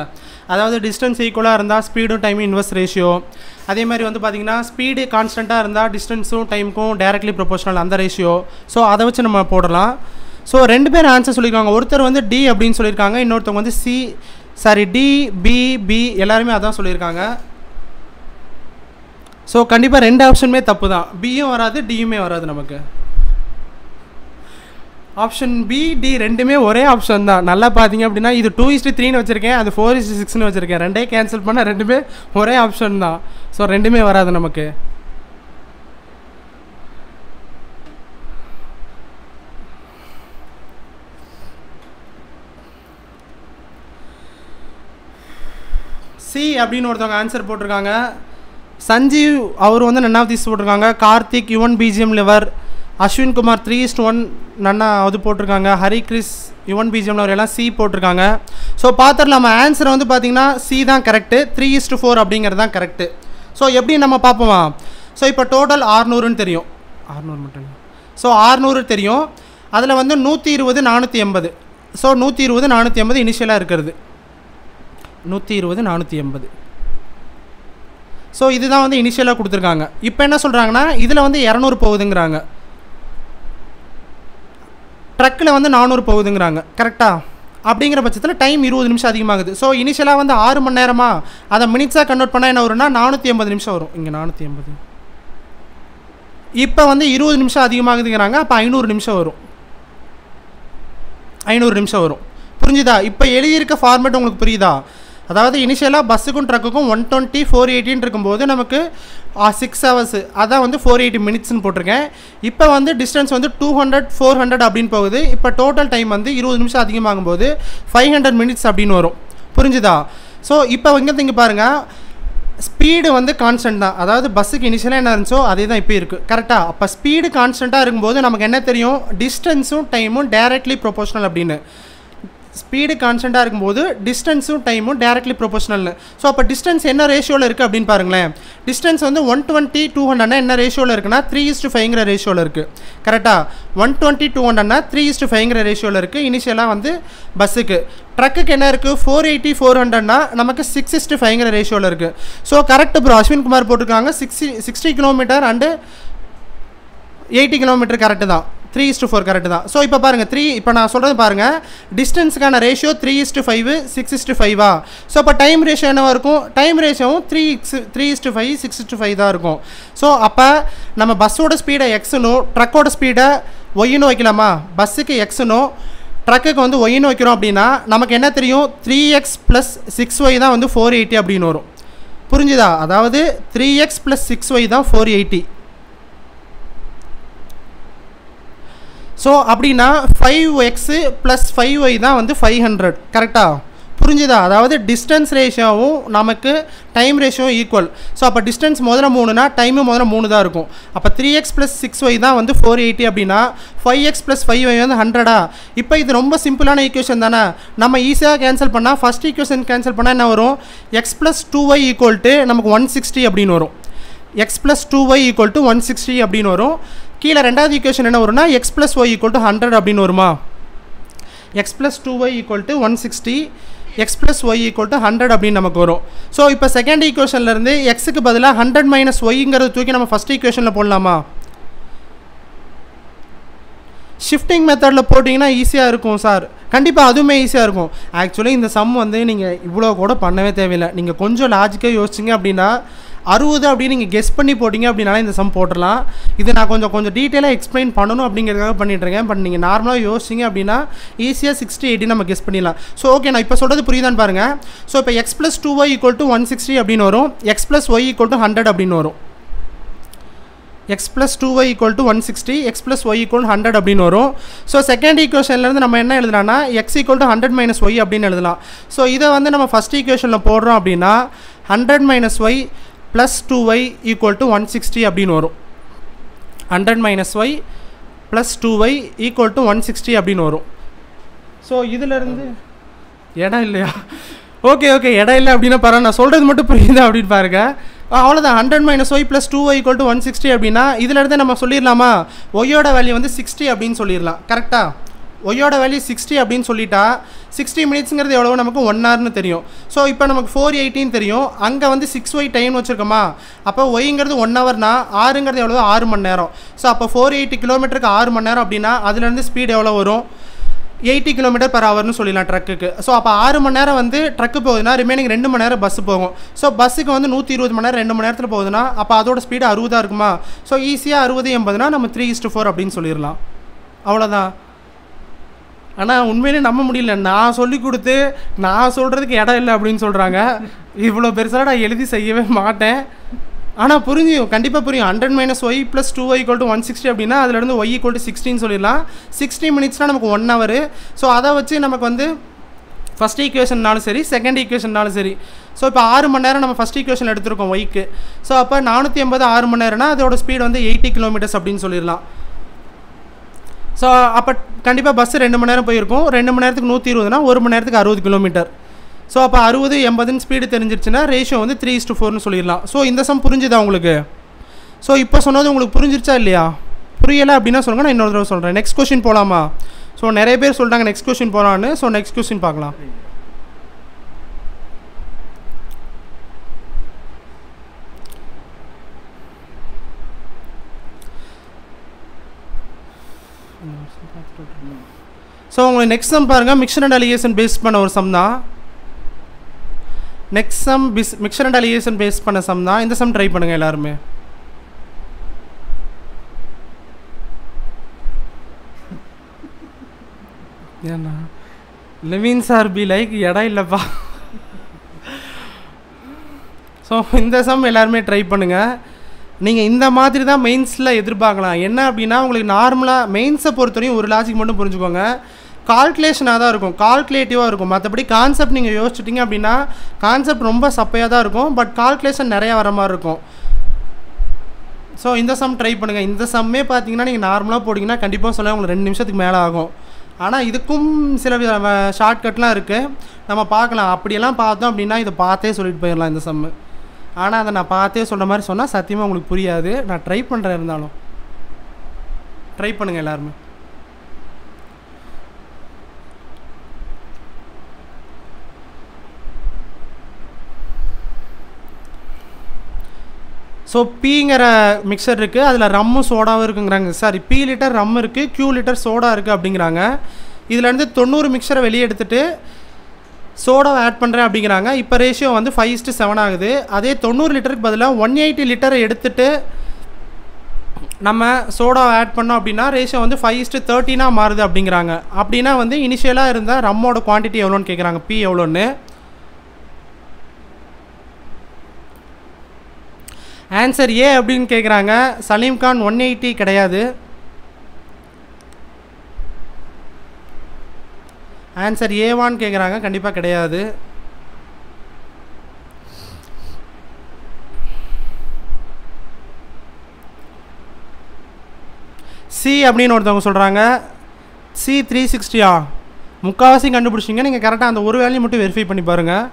அதாவது டிஸ்டன்ஸ் ஈக்குவலாக இருந்தால் ஸ்பீடும் டைமும் இன்வெர்ஸ் ரேஷியோ அதே மாதிரி வந்து பார்த்திங்கன்னா ஸ்பீடு கான்ஸ்டண்ட்டாக இருந்தால் டிஸ்டன்ஸும் டைமுக்கும் டைரக்ட்லி ப்ரொபோஷனல் அந்த ரேஷியோ ஸோ அதை வச்சு நம்ம போடலாம். ஸோ ரெண்டு பேர் ஆன்சர் சொல்லியிருக்காங்க ஒருத்தர் வந்து டி அப்படின்னு சொல்லியிருக்காங்க இன்னொருத்தவங்க வந்து C sorry D B B எல்லாருமே அதான் சொல்லியிருக்காங்க ஸோ கண்டிப்பாக ரெண்டு ஆப்ஷனுமே தப்பு தான் பியும் வராது டியுமே வராது நமக்கு. ஆப்ஷன் பி டி ரெண்டுமே ஒரே ஆப்ஷன் தான். நல்லா பார்த்தீங்க அப்படின்னா இது டூ இஸ்ட்டு த்ரீன்னு வச்சுருக்கேன் அது ஃபோர் இஸ்ட்டு சிக்ஸ்னு வச்சுருக்கேன். ரெண்டே கேன்சல் பண்ணால் ரெண்டுமே ஒரே ஆப்ஷன் தான். ஸோ ரெண்டுமே வராது நமக்கு. சி அப்படின்னு ஒருத்தவங்க ஆன்சர் போட்டிருக்காங்க. சஞ்சீவ் அவர் வந்து நன்னாவதீஸ் போட்டிருக்காங்க. Karthik Yuvan BGM lover Ashwin Kumar three is to one நன்னா அது போட்டிருக்காங்க. Hari Chris Yuvan BGM lover எல்லாம் சி போட்டிருக்காங்க. ஸோ பார்த்துட்டு நம்ம ஆன்சர் வந்து பார்த்தீங்கன்னா சி தான் கரெக்டு த்ரீ இஸ்ட் ஃபோர் அப்படிங்கிறது தான் கரெக்டு ஸோ எப்படி நம்ம பார்ப்போமா? ஸோ இப்போ டோட்டல் ஆறுநூறுன்னு தெரியும். ஆறுநூறு மட்டும் ஸோ ஆறுநூறு தெரியும். அதில் வந்து நூற்றி இருபது நானூற்றி எண்பது. ஸோ நூற்றி இருபது நானூற்றி எண்பது இனிஷியலாக இருக்கிறது. நூற்றி இருபது நானூற்றி எண்பது. ஸோ இதுதான் வந்து இனிஷியலாக கொடுத்துருக்காங்க. இப்போ என்ன சொல்கிறாங்கன்னா இதில் வந்து இரநூறு போகுதுங்கிறாங்க. ட்ரக்கில் வந்து நானூறு போகுதுங்கிறாங்க. கரெக்டாக அப்படிங்கிற பட்சத்தில் டைம் இருபது நிமிஷம் அதிகமாகுது. ஸோ இனிஷியலாக வந்து ஆறு மணி நேரமா? அதை மினிட்ஸாக கன்வெர்ட் பண்ணால் என்ன வரும்னா நானூற்றி எண்பது நிமிஷம் வரும். இங்கே நானூற்றி எண்பது. இப்போ வந்து இருபது நிமிஷம் அதிகமாகுதுங்கிறாங்க. அப்போ ஐநூறு நிமிஷம் வரும். ஐநூறு நிமிஷம் வரும். புரிஞ்சுதா? இப்போ எழுதியிருக்க ஃபார்மேட் உங்களுக்கு புரியுதா? அதாவது இனிஷியலாக பஸ்ஸுக்கும் ட்ரக்குக்கும் ஒன் டுவெண்ட்டி ஃபோர் எயிட்டின்னு இருக்கும்போது நமக்கு சிக்ஸ் ஹவர்ஸ் அதான் வந்து ஃபோர் எயிட்டி மினிட்ஸ்னு போட்டிருக்கேன். இப்போ வந்து டிஸ்டன்ஸ் வந்து டூ ஹண்ட்ரட் ஃபோர் ஹண்ட்ரட் அப்படின்னு போகுது. இப்போ டோட்டல் டைம் வந்து இருபது நிமிஷம் அதிகமாகும் போது ஃபைவ் ஹண்ட்ரட் மினிட்ஸ் அப்படின்னு வரும். புரிஞ்சுதா? ஸோ இப்போ இங்கே இங்கே பாருங்கள் ஸ்பீடு வந்து கான்ஸ்டன்ட் தான். அதாவது பஸ்ஸுக்கு இனிஷியலாக என்ன இருந்துச்சோ அதே தான் இப்போ இருக்குது கரெக்டாக அப்போ ஸ்பீடு கான்ஸ்டண்ட்டாக இருக்கும்போது நமக்கு என்ன தெரியும்? டிஸ்டன்ஸும் டைமும் டைரக்ட்லி ப்ரொபோஷனல் அப்படின்னு. ஸ்பீடு கான்ஸ்டண்ட்டாக இருக்கும்போது டிஸ்டன்ஸும் டைமும் டேரக்ட்லி ப்ரொபோஷனல்னு ஸோ அப்போ டிஸ்டன்ஸ் என்ன ரேஷியோவில் இருக்குது அப்படின்னு பாருங்களேன். டிஸ்டன்ஸ் வந்து ஒன் டுவெண்ட்டி டூ ஹண்ட்ரட்னா என்ன ரேஷியோவில் இருக்குன்னா த்ரீ இஸ்ட்டு ஃபைவ்ங்கிற ரேஷியோவில் இருக்குது கரெக்டாக ஒன் டுவெண்ட்டி டூ ஹண்ட்ரட்னா த்ரீ இஸ்ட்டு ஃபைவ்ங்கிற ரேஷியோவில் இருக்குது இனிஷியலாக வந்து பஸ்ஸுக்கு ட்ரக்குக்கு என்ன இருக்குது ஃபோர் எயிட்டி ஃபோர் ஹண்ட்ரட்னா நமக்கு சிக்ஸ் இஸ்ட்டு ஃபைவ்ங்கிற ரேஷியோவில் இருக்குது so correct bro Ashwin Kumar போட்டிருக்காங்க. Sixty sixty kilometre and eighty kilometre correct தான். Three is to four correct தான். ஸோ இப்போ பாருங்கள் த்ரீ இப்போ நான் சொல்கிறது பாருங்கள் டிஸ்டன்ஸுக்கான ratio three is to five six is to ஃபைவா so அப்போ டைம் ரேஷியோ என்னவாக இருக்கும்? டைம் ரேஷியோவும் three இக்ஸ் three is to five six is to five தான் இருக்கும். ஸோ அப்போ நம்ம பஸ்ஸோட ஸ்பீடை எக்ஸுனும் ட்ரக்கோட ஸ்பீடை ஒய்னு வைக்கலாமா பஸ்ஸுக்கு எக்ஸுனும் ட்ரக்குக்கு வந்து ஒய்னு வைக்கிறோம் அப்படின்னா நமக்கு என்ன தெரியும்? Three X plus six Y தான் வந்து ஃபோர் எயிட்டி அப்படின்னு வரும். புரிஞ்சுதா? அதாவது three X plus six Y தான் ஃபோர் எயிட்டி ஸோ அப்படின்னா five X plus five Y தான் வந்து ஃபைவ் ஹண்ட்ரட் கரெக்டாக புரிஞ்சுதா? அதாவது டிஸ்டன்ஸ் ரேஷியோவும் நமக்கு டைம் ரேஷியோவும் ஈக்குவல் ஸோ அப்போ டிஸ்டன்ஸ் முதல்ல மூணுனா டைமு முதல்ல மூணு தான் இருக்கும். அப்போ three X plus six Y தான் வந்து ஃபோர் எயிட்டி அப்படின்னா five X plus five Y வந்து ஹண்ட்ரடா இப்போ இது ரொம்ப சிம்பிளான ஈக்குவேஷன் தானே? நம்ம ஈஸியாக கேன்சல் பண்ணால் ஃபஸ்ட் ஈக்குவேஷன் கேன்சல் பண்ணால் என்ன வரும்? X plus two Y equal to நமக்கு ஒன் சிக்ஸ்டி அப்படின்னு வரும். X plus two Y equal to one sixty அப்படின்னு வரும். கீழே ரெண்டாவது ஈக்குவேஷன் என்ன வரும்னா X plus Y equal to hundred அப்படின்னு வருமா? X plus two Y equal to one sixty X plus Y equal to hundred அப்படின்னு நமக்கு வரும். ஸோ இப்போ செகண்ட் ஈக்குவேஷன்லேருந்து எக்ஸுக்கு பதிலாக ஹண்ட்ரட் மைனஸ் ஒய்ங்கிறத தூக்கி நம்ம ஃபஸ்ட் ஈக்குவேஷனில் போடலாமா? ஷிஃப்டிங் மெத்தடில் போட்டிங்கன்னா ஈஸியாக இருக்கும் சார் கண்டிப்பாக அதுவுமே ஈஸியாக இருக்கும். ஆக்சுவலி இந்த சம் வந்து நீங்கள் இவ்வளோ கூட பண்ணவே தேவையில்லை. நீங்கள் கொஞ்சம் லாஜிக்காக யோசிச்சிங்க அப்படின்னா அறுபது அப்படின்னு நீங்கள் கெஸ் பண்ணி போட்டிங்க அப்படின்னால இந்த சம் போட்டுடலாம். இது நான் கொஞ்சம் கொஞ்சம் டீட்டெயிலாக எக்ஸ்பிளைன் பண்ணணும் அப்படிங்கிறதுக்காக பண்ணிட்டுருக்கேன். பட் நீங்கள் நார்மலாக யோசிச்சிங்க அப்படின்னா ஈஸியாக சிக்ஸ்டி எயிட்டி நம்ம கெஸ் பண்ணிடலாம். ஸோ ஓகே நான் இப்போ சொல்கிறது புரியுதான்னு பாருங்கள் ஸோ இப்போ X plus two Y equal to one sixty அப்படின்னு வரும். X plus Y equal to hundred அப்படின்னு வரும். X plus two Y equal to one sixty X plus Y equal hundred அப்படின்னு வரும். ஸோ செகண்ட் ஈக்குவேஷன்லேருந்து நம்ம என்ன எழுதலாம்னா X equal to hundred minus Y அப்படின்னு எழுதலாம். ஸோ இதை வந்து நம்ம ஃபஸ்ட் ஈக்குவேஷனில் போடுறோம் அப்படின்னா hundred minus Y plus two Y equal to one sixty அப்படின்னு வரும். Hundred minus Y plus two Y equal to one sixty அப்படின்னு வரும். ஸோ இதிலேருந்து இடம் இல்லையா? ஓகே ஓகே இடம் இல்லை அப்படின்னா பரவாயில்ல. நான் சொல்கிறது மட்டும் புரியுது அப்படின்னு பாருங்க. அவ்வளோதான் hundred minus Y plus two Y equal to one sixty அப்படின்னா இதிலேருந்து நம்ம சொல்லிடலாமா? ஒய்யோட வேல்யூ வந்து சிக்ஸ்டி அப்படின்னு சொல்லிடலாம். கரெக்டாக ஒய்யோட வேல்யூ சிக்ஸ்டி அப்படின்னு சொல்லிட்டா சிக்ஸ்டி மினிட்ஸுங்கிறது எவ்வளோ நமக்கு ஒன் ஹவர்னு தெரியும். ஸோ இப்போ நமக்கு ஃபோர் எயிட்டின்னு தெரியும். அங்கே வந்து சிக்ஸ் ஒய் டைம் வச்சுருக்கோமா? அப்போ ஒய்ங்கிறது ஒன் ஹவர்னா ஆறுங்கிறது எவ்வளோ ஆறு மணி நேரம். ஸோ அப்போ ஃபோர் எயிட்டி கிலோமீட்டருக்கு ஆறு மணி நேரம் அப்படின்னா அதுலேருந்து ஸ்பீடு எவ்வளோ வரும்? எயிட்டி கிலோமீட்டர் பர் ஹவர்னு சொல்லிடலாம் ட்ரக்குக்கு ஸோ அப்போ ஆறு மணி நேரம் வந்து ட்ரக்கு போகுதுன்னா ரிமைனிங் ரெண்டு மணி நேரம் பஸ் போகும். ஸோ பஸ்ஸுக்கு வந்து நூற்றி இருபது மணி நேரம் ரெண்டு மணி நேரத்தில் போகுதுன்னா அப்போ அதோட ஸ்பீடு அறுபதாக இருக்குமா? ஸோ ஈஸியாக அறுபது எண்பதுனா நம்ம த்ரீ இஸ்ட்டு ஃபோர் அப்படின்னு சொல்லிடலாம். அவ்வளோதான் ஆனால் உண்மையிலே நம்ப முடியல. நான் சொல்லி கொடுத்து நான் சொல்கிறதுக்கு இடம் இல்லை அப்படின்னு சொல்கிறாங்க இவ்வளோ பெருசாக நான் எழுதி செய்யவே மாட்டேன். ஆனால் புரிஞ்சும் கண்டிப்பாக புரியும். Hundred minus Y plus two Y equal to one sixty அப்படின்னா அதுலேருந்து ஒய் ஈக்குவல் டு சிக்ஸ்டின்னு சொல்லிடலாம். சிக்ஸ்டி மினிட்ஸ்னால் நமக்கு ஒன் ஹவர் ஸோ அதை வச்சு நமக்கு வந்து ஃபஸ்ட் ஈக்குவேஷன்னாலும் சரி செகண்ட் ஈக்குவேஷன்னாலும் சரி. ஸோ இப்போ ஆறு மணி நேரம் நம்ம ஃபஸ்ட் ஈக்குவேஷன் எடுத்திருக்கோம் ஒய்க்கு ஸோ அப்போ நானூற்றி எண்பது ஆறு மணி நேரம்னா அதோட ஸ்பீடு வந்து எயிட்டி கிலோமீட்டர்ஸ் அப்படின்னு சொல்லிடலாம். ஸோ அப்போ கண்டிப்பாக பஸ்ஸு ரெண்டு மணி நேரம் போயிருக்கும். ரெண்டு மணி நேரத்துக்கு நூற்றி இருபதுனா ஒரு மணி நேரத்துக்கு அறுபது கிலோமீட்டர் ஸோ அப்போ அறுபது எண்பதுன்னு ஸ்பீடு தெரிஞ்சிருச்சுன்னா ரேஷியோ வந்து த்ரீ இஸ்டு ஃபோர்னு சொல்லிடலாம். ஸோ இந்த சம் புரிஞ்சுதா உங்களுக்கு? ஸோ இப்போ சொன்னது உங்களுக்கு புரிஞ்சிருச்சா இல்லையா? புரியலை அப்படின்னா சொல்லுங்கள் நான் இன்னொரு தடவை சொல்கிறேன் நெக்ஸ்ட் கொஷின் போகலாமா ஸோ நிறைய பேர் சொல்கிறாங்க நெக்ஸ்ட் கொஷின் போகலான்னு ஸோ நெக்ஸ்ட் கொஷின் பார்க்கலாம். ஸோ உங்களுக்கு நெக்ஸ்ட் சம் பாருங்கள் மிக்சர் அண்ட் அலிகேஷன் பேஸ் பண்ண ஒரு சம் தான். நெக்ஸ்ட் சம் பிஸ் மிக்சர் அண்ட் அலிகேஷன் பேஸ் பண்ண சம் தான். இந்த சம் ட்ரை பண்ணுங்கள் எல்லாருமே. ஏண்ணா லெவின் சார் பி லைக் இடம் இல்லைப்பா. ஸோ இந்த சம் எல்லாருமே ட்ரை பண்ணுங்கள் நீங்கள் இந்த மாதிரி தான் மெயின்ஸில் எதிர்பார்க்கலாம். என்ன அப்படின்னா உங்களுக்கு நார்மலாக மெயின்ஸை பொறுத்தவரையும் ஒரு லாஜிக் மட்டும் புரிஞ்சுக்கோங்க. கால்குலேஷனாக தான் இருக்கும். கால்குலேட்டிவாக இருக்கும். மற்றபடி கான்செப்ட் நீங்கள் யோசிச்சிட்டிங்க அப்படின்னா கான்செப்ட் ரொம்ப சப்பையாக தான் இருக்கும். பட் கால்குலேஷன் நிறையா வர மாதிரி இருக்கும். ஸோ இந்த சம் ட்ரை பண்ணுங்கள் இந்த சம்மே பார்த்தீங்கன்னா நீங்கள் நார்மலாக போட்டிங்கன்னா கண்டிப்பாக சொல்ல உங்களுக்கு ரெண்டு நிமிஷத்துக்கு மேலே ஆகும். ஆனால் இதுக்கும் சில ஷார்ட்கட்லாம் இருக்குது நம்ம பார்க்கலாம். அப்படியெல்லாம் பார்த்தோம் அப்படின்னா இதை பார்த்தே சொல்லிட்டு போயிடலாம் இந்த சம்மு ஆனால் அதை நான் பார்த்தே சொல்கிற மாதிரி சொன்னால் சத்தியமாக உங்களுக்கு புரியாது. நான் ட்ரை பண்ணுறேன் இருந்தாலும். ட்ரை பண்ணுங்கள் எல்லாருமே. ஸோ பிங்கிற மிக்சர் இருக்குது அதில் ரம்மும் சோடாவும் இருக்குங்கிறாங்க. சாரி பி லிட்டர் ரம் இருக்குது க்யூ லிட்டர் சோடா இருக்குது அப்படிங்கிறாங்க. இதுலேருந்து தொண்ணூறு மிக்சரை வெளியே எடுத்துகிட்டு சோடாவை ஆட் பண்ணுறேன் அப்படிங்கிறாங்க. இப்போ ரேஷியோ வந்து ஃபைவ் இஸ்ட்டு செவன் ஆகுது. அதே தொண்ணூறு லிட்டருக்கு பதிலாக ஒன் எயிட்டி லிட்டரை எடுத்துகிட்டு நம்ம சோடாவை ஆட் பண்ணோம் அப்படின்னா ரேஷியோ வந்து ஃபைவ் இஸ்ட்டு தேர்ட்டினாக மாறுது அப்படிங்கிறாங்க. அப்படின்னா வந்து இனிஷியலாக இருந்தால் ரம்மோட குவான்டிட்டி எவ்வளோன்னு கேட்குறாங்க பி எவ்வளோன்னு. ஆன்சர் ஏ அப்படின்னு கேட்குறாங்க சலீம் கான் ஒன் எயிட்டி கிடையாது. ஆன்சர் ஏவான்னு கேட்குறாங்க கண்டிப்பாக கிடையாது. சி அப்படின்னு ஒருத்தவங்க சொல்கிறாங்க சி த்ரீ சிக்ஸ்டியா முக்கால்வாசி கண்டுபிடிச்சிங்க நீங்கள் கரெக்டாக அந்த ஒரு வேலையை மட்டும் வெரிஃபை பண்ணி பாருங்கள்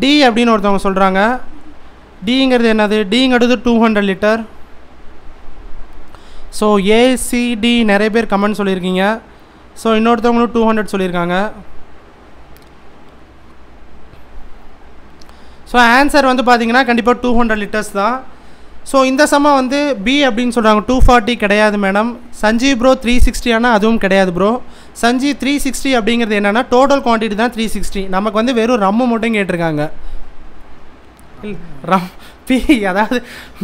டி அப்படின்னு ஒருத்தவங்க சொல்கிறாங்க டிங்கிறது என்னது? டிங்கிறது two hundred litre so ACD நிறைய பேர் கமெண்ட் சொல்லியிருக்கீங்க. ஸோ இன்னொருத்தவங்களும் டூ ஹண்ட்ரட் சொல்லியிருக்காங்க. ஸோ ஆன்சர் வந்து பார்த்தீங்கன்னா கண்டிப்பாக டூ ஹண்ட்ரட் லிட்டர்ஸ் தான். ஸோ இந்த சமம் வந்து பி அப்படின்னு சொல்கிறாங்க டூ ஃபார்ட்டி கிடையாது madam Sanjeev bro three sixty ஆனால் அதுவும் கிடையாது ப்ரோ சஞ்சீவ் த்ரீ சிக்ஸ்டி அப்படிங்கிறது என்னென்னா டோட்டல் குவான்டிட்டி தான் த்ரீ சிக்ஸ்டி நமக்கு வந்து வெறும் ரம்மு மட்டும் கேட்டிருக்காங்க. ரம் பி அதாவது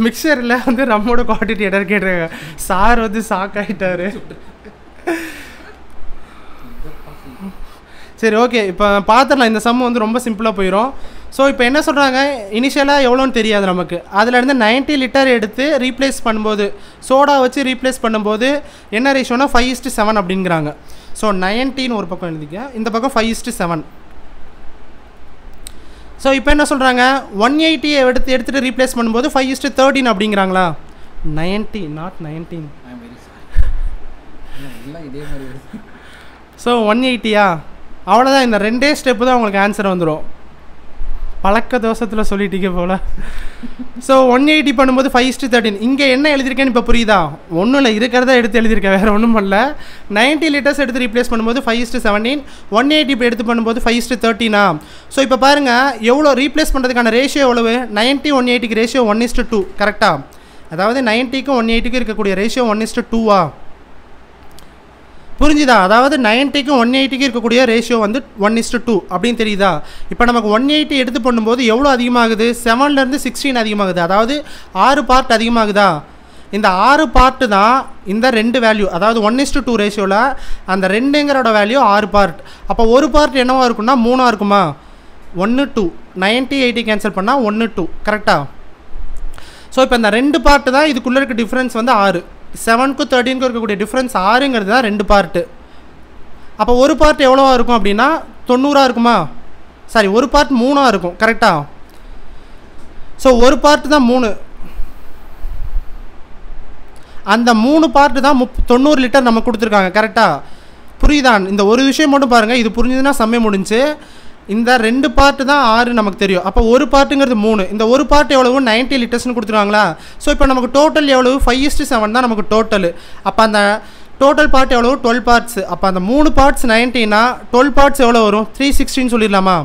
மிக்சரில் வந்து நம்மோட குவான்டிட்டி எடர் கேட்டிருக்காங்க. சார் வந்து ஷாக் ஆகிட்டாரு சரி ஓகே இப்போ பார்த்துடலாம் இந்த சம் வந்து ரொம்ப சிம்பிளாக போயிடும் ஸோ இப்போ என்ன சொல்கிறாங்க இனிஷியலாக எவ்வளோன்னு தெரியாது நமக்கு. அதிலேருந்து நைன்ட்டி லிட்டர் எடுத்து ரீப்ளேஸ் பண்ணும்போது சோடா வச்சு ரீப்ளேஸ் பண்ணும்போது என்ன ரேஷியோனா ஃபைவ் இஸ்ட்டு செவன் அப்படிங்கிறாங்க. ஸோ நைன்ட்டின்னு ஒரு பக்கம் எழுதிக்க. இந்த பக்கம் ஃபைவ் இஸ்ட்டு செவன் ஸோ இப்போ என்ன சொல்கிறாங்க ஒன் எயிட்டியை எடுத்து எடுத்துகிட்டு ரீப்ளேஸ் பண்ணும்போது five is to thirteen அப்படிங்கிறாங்களா? Ninety not nineteen so one எயிட்டியா அவ்வளோதான் இந்த ரெண்டே ஸ்டெப்பு தான் உங்களுக்கு ஆன்சர் வந்துடும் பழக்க தோசத்தில் சொல்லிட்டீங்க போல். ஸோ ஒன் எயிட்டி பண்ணும்போது ஃபைவ் இஸ்ட்டு தேர்ட்டின் இங்கே என்ன எழுதியிருக்கேன்னு இப்போ புரியுதா? ஒன்றும் இல்லை இருக்கிறத எடுத்து எழுதியிருக்கேன் வேறு ஒன்றும் பண்ணல. 90 லிட்டர்ஸ் எடுத்து ரீப்ளேஸ் பண்ணும்போது five is to seventeen one eighty இப்போ எடுத்து பண்ணும்போது ஃபைவ் இஸ்ட்டு தேர்ட்டினா ஸோ இப்போ பாருங்கள் எவ்வளோ ரீப்ளேஸ் பண்ணுறதுக்கான ரேஷியோ எவ்வளவு? 90 one எயிட்டிக்கு ratio one is to two கரெக்டாக அதாவது நைன்ட்டிக்கும் ஒன் எயிட்டிக்கும் இருக்கக்கூடிய ரேஷியோ ஒன் இஸ்ட்டு டூவா புரிஞ்சுதா? அதாவது நைன்ட்டிக்கும் ஒன் எயிட்டிக்கும் இருக்கக்கூடிய ரேஷியோ வந்து ஒன் இஸ்டு டூ அப்படின்னு தெரியுதா? இப்போ நமக்கு ஒன் எயிட்டி எடுத்து பண்ணும்போது எவ்வளோ அதிகமாகுது? செவன்லேருந்து சிக்ஸ்டீன் அதிகமாகுது. அதாவது ஆறு பார்ட் அதிகமாகுதா? இந்த ஆறு பார்ட்டு தான் இந்த ரெண்டு வேல்யூ அதாவது ஒன் இஸ்டு டூ ரேஷியோவில் அந்த ரெண்டுங்கிறோட வேல்யூ ஆறு பார்ட் அப்போ ஒரு பார்ட் என்னவாக இருக்கும்னா மூணாக இருக்குமா? ஒன்று டூ நைன்ட்டி எயிட்டி கேன்சல் பண்ணால் ஒன்று டூ கரெக்டாக ஸோ இப்போ இந்த ரெண்டு பார்ட்டு தான் இதுக்குள்ளே இருக்க டிஃப்ரென்ஸ் வந்து ஆறு. செவனுக்கும் தேர்ட்டீனுக்கும் இருக்கக்கூடிய டிஃப்ரென்ஸ் ஆறுங்கிறது தான் ரெண்டு பார்ட்டு அப்போ ஒரு பார்ட் எவ்வளோவா இருக்கும் அப்படின்னா தொண்ணூறாக இருக்குமா? சாரி ஒரு பார்ட் மூணாக இருக்கும் கரெக்டாக ஸோ ஒரு பார்ட் தான் மூணு. அந்த மூணு பார்ட்டு தான் முப் தொண்ணூறு லிட்டர் நம்ம கொடுத்துருக்காங்க கரெக்டாக புரியுதான் இந்த ஒரு விஷயம் மட்டும் பாருங்கள் இது புரிஞ்சுதுன்னா செம்மை முடிஞ்சு இந்த ரெண்டு பார்ட்டு தான் ஆறு நமக்கு தெரியும். அப்போ ஒரு பார்ட்டுங்கிறது மூணு. இந்த ஒரு பார்ட் எவ்வளவு? 90 லிட்டர்ஸ்னு கொடுத்துருவாங்களா? ஸோ இப்போ நமக்கு டோட்டல் எவ்வளவு? ஃபைவ் இஸ்ட்டு செவன் தான் நமக்கு டோட்டல் அப்போ அந்த டோட்டல் பார்ட் எவ்வளவு? டுவெல் பார்ட்ஸ் அப்போ அந்த மூணு பார்ட்ஸ் நைன்ட்டினா டுவெல் பார்ட்ஸ் எவ்வளோ வரும்? த்ரீ சிக்ஸ்டின்னு சொல்லிடலாமா?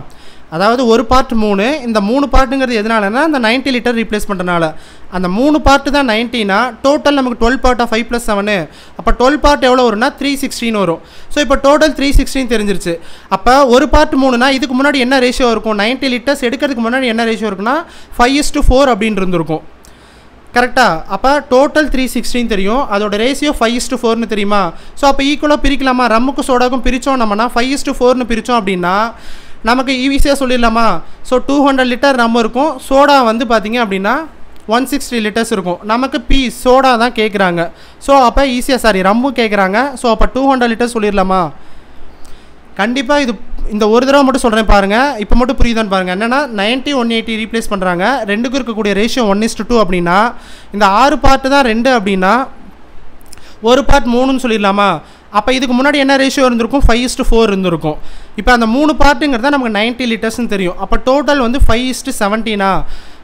அதாவது ஒரு பார்ட் மூணு இந்த மூணு பார்ட்டுங்கிறது எதனாலனா அந்த 90 லிட்டர் ரீப்ளேஸ் பண்ணுறனால அந்த மூணு பார்ட்டு தான் நைன்ட்டினா டோட்டல் நமக்கு டுவெல் பார்ட்டாக ஃபைவ் ப்ளஸ் செவனு அப்போ டுவெல் பார்ட் எவ்வளோ வரும்னா த்ரீ சிக்ஸ்டின் வரும். ஸோ இப்போ டோட்டல் த்ரீ சிக்ஸ்டின் தெரிஞ்சிருச்சு. அப்போ ஒரு பார்ட் மூணுனா இதுக்கு முன்னாடி என்ன ரேஷியோ இருக்கும்? 90 லிட்டர்ஸ் எடுக்கிறதுக்கு முன்னாடி என்ன ரேஷியோ இருக்குன்னா ஃபைவ் இஸ் டு ஃபோர் அப்படின்னு இருந்திருக்கும். கரெக்டாக அப்போ டோட்டல் த்ரீ சிக்ஸ்டின் தெரியும். அதோட ரேஷியோ ஃபைவ் இஸ்டு ஃபோர்னு தெரியுமா? ஸோ அப்போ ஈக்குவலாக பிரிக்கலாமா? ரம்முக்கு சோடாக்கும் பிரித்தோம் நம்மனா ஃபைவ் இஸ்ட்டு ஃபோர்னு பிரித்தோம் அப்படின்னா நமக்கு ஈஸியாக சொல்லிடலாமா? So two hundred litre rum இருக்கும். சோடா வந்து பார்த்திங்க அப்படின்னா ஒன் சிக்ஸ்டி லிட்டர்ஸ் இருக்கும். நமக்கு பி சோடா தான் கேட்குறாங்க ஸோ அப்போ ஈஸியாக சாரி ரம்மும் கேட்குறாங்க ஸோ அப்போ டூ ஹண்ட்ரட் லிட்டர்ஸ் சொல்லிடலாமா? கண்டிப்பாக இது இந்த ஒரு தடவை மட்டும் சொல்கிறேன் பாருங்கள் இப்போ மட்டும் புரியுதான்னு பாருங்கள் என்னென்னா 90 ஒன் எயிட்டி ரீப்ளேஸ் பண்ணுறாங்க ரெண்டுக்கும் இருக்கக்கூடிய ரேஷியோ ஒன் இஸ்டு டூ அப்படின்னா இந்த ஆறு பார்ட்டு தான் ரெண்டு அப்படின்னா ஒரு பார்ட் மூணுன்னு சொல்லிடலாமா? அப்போ இதுக்கு முன்னாடி என்ன ரேஷியோ இருந்திருக்கும்? ஃபைவ் இஸ்ட்டு ஃபோர் இருந்திருக்கும். இப்போ அந்த மூணு பார்ட்டுங்கிறது நமக்கு 90 லிட்டர்ஸ்னு தெரியும். அப்போ டோட்டல் வந்து ஃபைவ் இஸ்ட்டு செவன்டீனா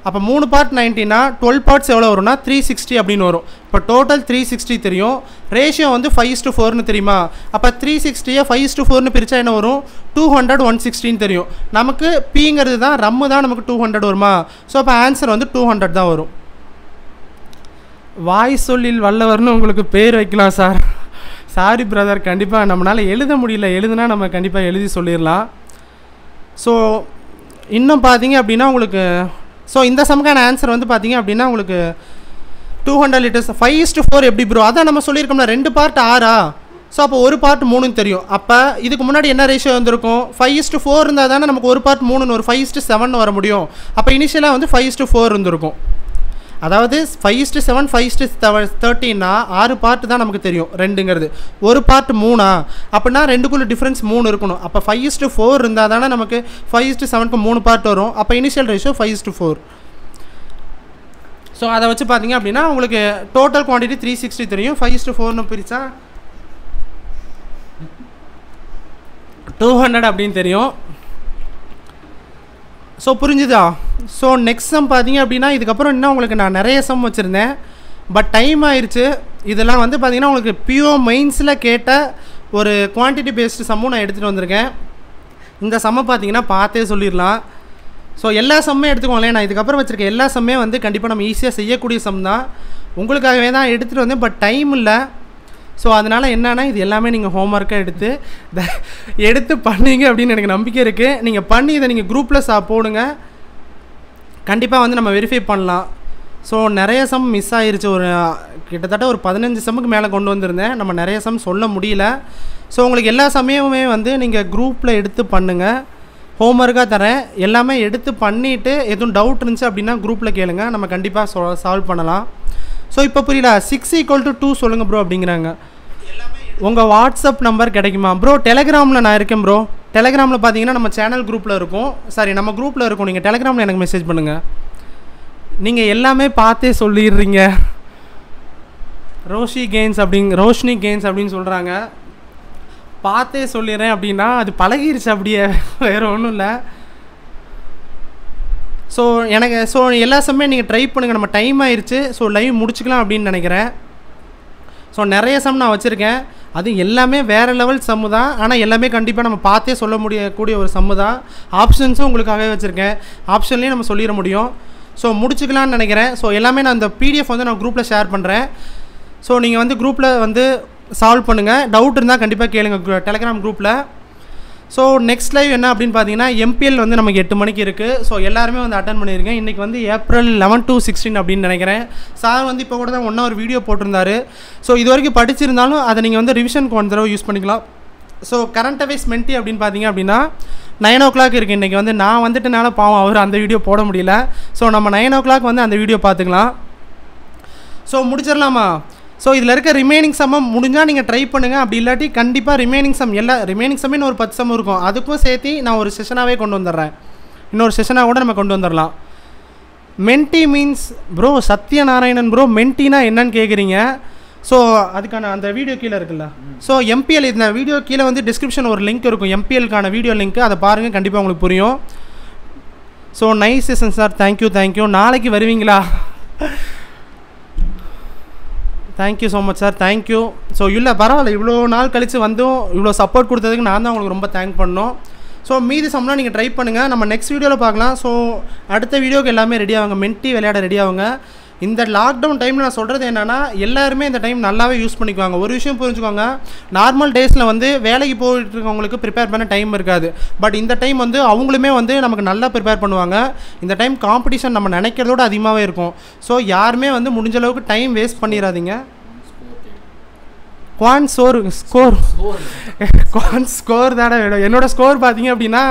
அப்போ மூணு பார்ட் நைன்ட்டினா டுவெல் பார்ட்ஸ் எவ்வளோ வரும்னா த்ரீ சிக்ஸ்டி அப்படின்னு வரும். இப்போ டோட்டல் த்ரீ சிக்ஸ்டி தெரியும். ரேஷியோ வந்து ஃபைவ் இஸ்ட்டு ஃபோர்னு தெரியுமா? அப்போ த்ரீ சிக்ஸ்டியை ஃபைவ் இஸ்ட்டு ஃபோர்னு பிரித்தா என்ன வரும்? டூ ஹண்ட்ரட் ஒன் சிக்ஸ்டின்னு தெரியும். நமக்கு பிங்கிறது தான் ரம்மு தான் நமக்கு டூ ஹண்ட்ரட் வருமா? ஸோ அப்போ ஆன்சர் வந்து டூ ஹண்ட்ரட் தான் வரும். வாய் சொல்லில் வல்லவர்னு உங்களுக்கு பேர் வைக்கலாம் சார். சாரி பிரதர் கண்டிப்பாக நம்மளால் எழுத முடியல. எழுதுனா நம்ம கண்டிப்பாக எழுதி சொல்லிடலாம் ஸோ இன்னும் பார்த்தீங்க அப்படின்னா உங்களுக்கு ஸோ இந்த சமக்கான ஆன்சர் வந்து பார்த்தீங்க அப்படின்னா உங்களுக்கு two hundred litres five is to four எப்படி ப்ரோ அதான் நம்ம சொல்லியிருக்கோம்ல ரெண்டு பார்ட் ஆறா? ஸோ அப்போ ஒரு பார்ட் மூணுன்னு தெரியும். அப்போ இதுக்கு முன்னாடி என்ன ரேஷியோ வந்திருக்கும்? ஃபைவ் இஸ்டு ஃபோர் இருந்தால் தானே நமக்கு ஒரு பார்ட் மூணுன்னு ஒரு ஃபைவ் இஸ்டு செவன் வர முடியும். அப்போ இனிஷியலாக வந்து ஃபைவ் இஸ்டு ஃபோர் இருந்திருக்கும். அதாவது five is to seven five is to தேர்ட்டின்னா ஆறு பார்ட் தான் நமக்கு தெரியும் ரெண்டுங்கிறது. ஒரு பார்ட் மூணா? அப்படின்னா ரெண்டுக்குள்ள டிஃப்ரென்ஸ் மூணு இருக்கணும். அப்போ ஃபைவ் இஸ்ட்டு ஃபோர் இருந்தால் தானே நமக்கு ஃபைவ் இஸ்ட்டு செவனுக்கு மூணு பார்ட் வரும். அப்போ initial ratio five is to four so அதை வச்சு பார்த்தீங்க அப்படின்னா உங்களுக்கு டோட்டல் குவான்டிட்டி த்ரீ சிக்ஸ்டி தெரியும். ஃபைவ் இஸ்ட்டு ஃபோர்னு பிரித்தா டூ ஹண்ட்ரட் அப்படின்னு தெரியும். ஸோ புரிஞ்சுதா? ஸோ நெக்ஸ்ட் சம் பார்த்தீங்க அப்படின்னா இதுக்கப்புறம் இன்னும் உங்களுக்கு நான் நிறைய சம் வச்சுருந்தேன். பட் டைம் ஆயிடுச்சு இதெல்லாம் வந்து பார்த்தீங்கன்னா உங்களுக்கு பியூ மெயின்ஸில் கேட்ட ஒரு குவான்டிட்டி பேஸ்டு சம்மும் நான் எடுத்துகிட்டு வந்திருக்கேன். இந்த சம்மை பார்த்தீங்கன்னா பார்த்தே சொல்லிடலாம். ஸோ எல்லா சம்மே எடுத்துக்கோங்களேன். நான் இதுக்கப்புறம் வச்சுருக்க எல்லா சம்மே வந்து கண்டிப்பாக நம்ம ஈஸியாக செய்யக்கூடிய சம் தான். உங்களுக்காகவே தான் எடுத்துகிட்டு வந்தேன். பட் டைம் இல்லை. ஸோ அதனால் என்னென்னா இது எல்லாமே நீங்கள் ஹோம்ஒர்க்காக எடுத்து த- எடுத்து பண்ணீங்க அப்படின்னு எனக்கு நம்பிக்கை இருக்குது நீங்கள் பண்ணி இதை நீங்கள் குரூப்பில் சா போடுங்க. கண்டிப்பாக வந்து நம்ம வெரிஃபை பண்ணலாம். ஸோ நிறைய சம் மிஸ் ஆயிருச்சு. ஒரு கிட்டத்தட்ட ஒரு பதினஞ்சு சம்முக்கு மேலே கொண்டு வந்திருந்தேன். நம்ம நிறைய சம் சொல்ல முடியல. ஸோ உங்களுக்கு எல்லா சமயமுமே வந்து நீங்கள் குரூப்பில் எடுத்து பண்ணுங்கள் ஹோம்ஒர்க்காக தரேன். எல்லாமே எடுத்து பண்ணிவிட்டு எதுவும் டவுட் இருந்துச்சு அப்படின்னா குரூப்பில் கேளுங்க. நம்ம கண்டிப்பாக சால்வ் பண்ணலாம். ஸோ இப்போ புரியல சிக்ஸ் ஈக்குவல் டு டூ சொல்லுங்கள் ப்ரோ அப்படிங்கிறாங்க. உங்கள் வாட்ஸ்அப் நம்பர் கிடைக்குமா? ப்ரோ டெலகிராமில் நான் இருக்கேன் ப்ரோ டெலகிராமில் பார்த்தீங்கன்னா நம்ம சேனல் குரூப்பில் இருக்கும். சாரி நம்ம குரூப்பில் இருக்கும். நீங்கள் டெலகிராமில் எனக்கு மெசேஜ் பண்ணுங்கள் நீங்கள் எல்லாமே பார்த்தே சொல்லிடுறீங்க. ரோஷி கெயின்ஸ் அப்படிங்க ரோஷினி கெயின்ஸ் அப்படின்னு சொல்கிறாங்க பார்த்தே சொல்லிடுறேன் அப்படின்னா அது பழகிருச்சு அப்படியே. வேறு ஒன்றும் இல்லை. ஸோ எனக்கு ஸோ எல்லா சமயம் நீங்கள் ட்ரை பண்ணுங்கள் நம்ம டைம் ஆயிடுச்சு ஸோ லைவ் முடிச்சுக்கலாம் அப்படின்னு நினைக்கிறேன். ஸோ நிறைய சம் நான் வச்சுருக்கேன். அது எல்லாமே வேறு லெவல் சம்மு தான். ஆனால் எல்லாமே கண்டிப்பாக நம்ம பார்த்தே சொல்ல முடியக்கூடிய ஒரு சம்மு தான். ஆப்ஷன்ஸும் உங்களுக்காகவே வச்சுருக்கேன். ஆப்ஷன்லேயும் நம்ம சொல்லிட முடியும். ஸோ முடிச்சுக்கலாம்னு நினைக்கிறேன். ஸோ எல்லாமே நான் அந்த பிடிஎஃப் வந்து நான் குரூப்பில் ஷேர் பண்ணுறேன் ஸோ நீங்கள் வந்து குரூப்பில் வந்து சால்வ் பண்ணுங்கள் டவுட் இருந்தால் கண்டிப்பாக கேளுங்க. டெலகிராம் குரூப்பில் ஸோ நெக்ஸ்ட் லைவ் என்ன அப்படின்னு பார்த்தீங்கன்னா எம்பிஎல் வந்து நமக்கு எட்டு மணிக்கு இருக்குது ஸோ எல்லாருமே வந்து அட்டன் பண்ணியிருக்கேன் இன்றைக்கி வந்து ஏப்ரல் லெவன் டு சிக்ஸ்டீன் அப்படின்னு நினைக்கிறேன். சார் வந்து இப்போ கூட தான் ஒன்றா ஒரு வீடியோ போட்டிருந்தாரு. ஸோ இது வரைக்கும் படிச்சிருந்தாலும் அதை நீங்கள் வந்து ரிவிஷனுக்கு ஒன் தடவை யூஸ் பண்ணிக்கலாம். ஸோ கரண்ட் அவைஸ் மென்டி அப்படின்னு பார்த்தீங்க அப்படின்னா நைன் ஓ கிளாக் இருக்குது இன்றைக்கி வந்து நான் வந்துட்டனால பாவம் அவர் அந்த வீடியோ போட முடியல. ஸோ நம்ம நைன் ஓ கிளாக் வந்து அந்த வீடியோ பார்த்துக்கலாம். ஸோ முடிச்சிடலாமா? ஸோ இதில் இருக்க ரிமைனிங் சம்மம் முடிஞ்சால் நீங்கள் ட்ரை பண்ணுங்கள் அப்படி இல்லாட்டி கண்டிப்பாக ரிமைனிங் சம் எல்லா ரிமைனிங் சம்மின்னு ஒரு பத்து சம் இருக்கும். அதுக்கும் சேர்த்து நான் ஒரு செஷனாகவே கொண்டு வந்துடுறேன். இன்னொரு செஷனாக கூட நம்ம கொண்டு வந்துடலாம். மென்டி மீன்ஸ் ப்ரோ சத்யநாராயணன் ப்ரோ மென்டினா என்னன்னு கேட்குறீங்க ஸோ அதுக்கான அந்த வீடியோ கீழே இருக்குல்ல. ஸோ எம்பிஎல் இந்த வீடியோ கீழே வந்து டிஸ்கிரிப்ஷன் ஒரு லிங்க் இருக்கும். எம்பிஎல்க்கான வீடியோ லிங்க் அதை பாருங்கள் கண்டிப்பாக உங்களுக்கு புரியும். So nice session sir thank you thank you நாளைக்கு வருவீங்களா? Thank you so much sir thank you so இல்லை பரவாயில்ல. இவ்வளோ நாள் கழித்து வந்தும் இவ்வளோ சப்போர்ட் கொடுத்ததுக்கு நான் தான் உங்களுக்கு ரொம்ப தேங்க் பண்ணோம். ஸோ மீதி சம்லாம் நீங்கள் ட்ரை பண்ணுங்கள் நம்ம நெக்ஸ்ட் வீடியோவில் பார்க்கலாம். ஸோ அடுத்த வீடியோக்கு எல்லாமே ரெடி ஆகுங்க. மென்ட்டி விளையாட ரெடி ஆகுங்க. இந்த லாக்டவுன் டைமில் நான் சொல்கிறது என்னென்னா எல்லாருமே இந்த டைம் நல்லாவே யூஸ் பண்ணிக்குவாங்க. ஒரு விஷயம் புரிஞ்சுக்கோங்க. நார்மல் டேஸில் வந்து வேலைக்கு போயிட்டு இருக்கவங்களுக்கு ப்ரிப்பேர் பண்ண டைம் இருக்காது. பட் இந்த டைம் வந்து அவங்களுமே வந்து நமக்கு நல்லா ப்ரிப்பேர் பண்ணுவாங்க. இந்த டைம் காம்படிஷன் நம்ம நினைக்கிறதோட அதிகமாகவே இருக்கும். ஸோ யாருமே வந்து முடிஞ்ச அளவுக்கு டைம் வேஸ்ட் பண்ணிடாதீங்க குவான் சோர் ஸ்கோர் குவான் ஸ்கோர் தானே வேணும். என்னோட ஸ்கோர் பார்த்தீங்க அப்படின்னா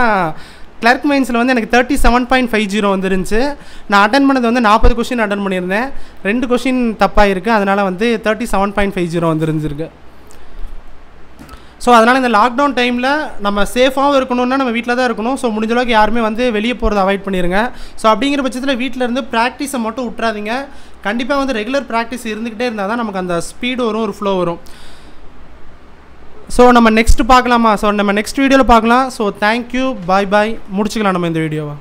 கிளர்க் மைன்ஸில் வந்து எனக்கு thirty seven point five zero வந்துருந்துச்சு. நான் அட்டன் பண்ணது வந்து நாற்பது கொஷின் அட்டன் பண்ணியிருந்தேன். ரெண்டு கொஷின் தப்பாக இருக்குது அதனால் வந்து thirty seven point five zero வந்துருந்துருக்கு. So அதனால் இந்த லாக்டவுன் டைமில் நம்ம சேஃபாகவும் இருக்கணும்னா நம்ம வீட்டில் தான் இருக்கணும். ஸோ முடிஞ்ச அளவுக்கு யாருமே வந்து வெளியே போகிறத அவாய்ட் பண்ணிடுங்க ஸோ அப்படிங்கிற பட்சத்தில் வீட்டில் இருந்து ப்ராக்டிஸை மட்டும் விட்றாதீங்க கண்டிப்பாக வந்து ரெகுலர் ப்ராக்டிஸ் இருந்துக்கிட்டே இருந்தால் தான் நமக்கு அந்த ஸ்பீடு வரும் ஒரு ஃப்ளோ வரும். ஸோ நம்ம நெக்ஸ்ட் பார்க்கலாமா? ஸோ நம்ம நெக்ஸ்ட் வீடியோவில் பார்க்கலாம். ஸோ தேங்க்யூ பாய் பாய் முடிச்சுக்கலாம் நம்ம இந்த வீடியோவை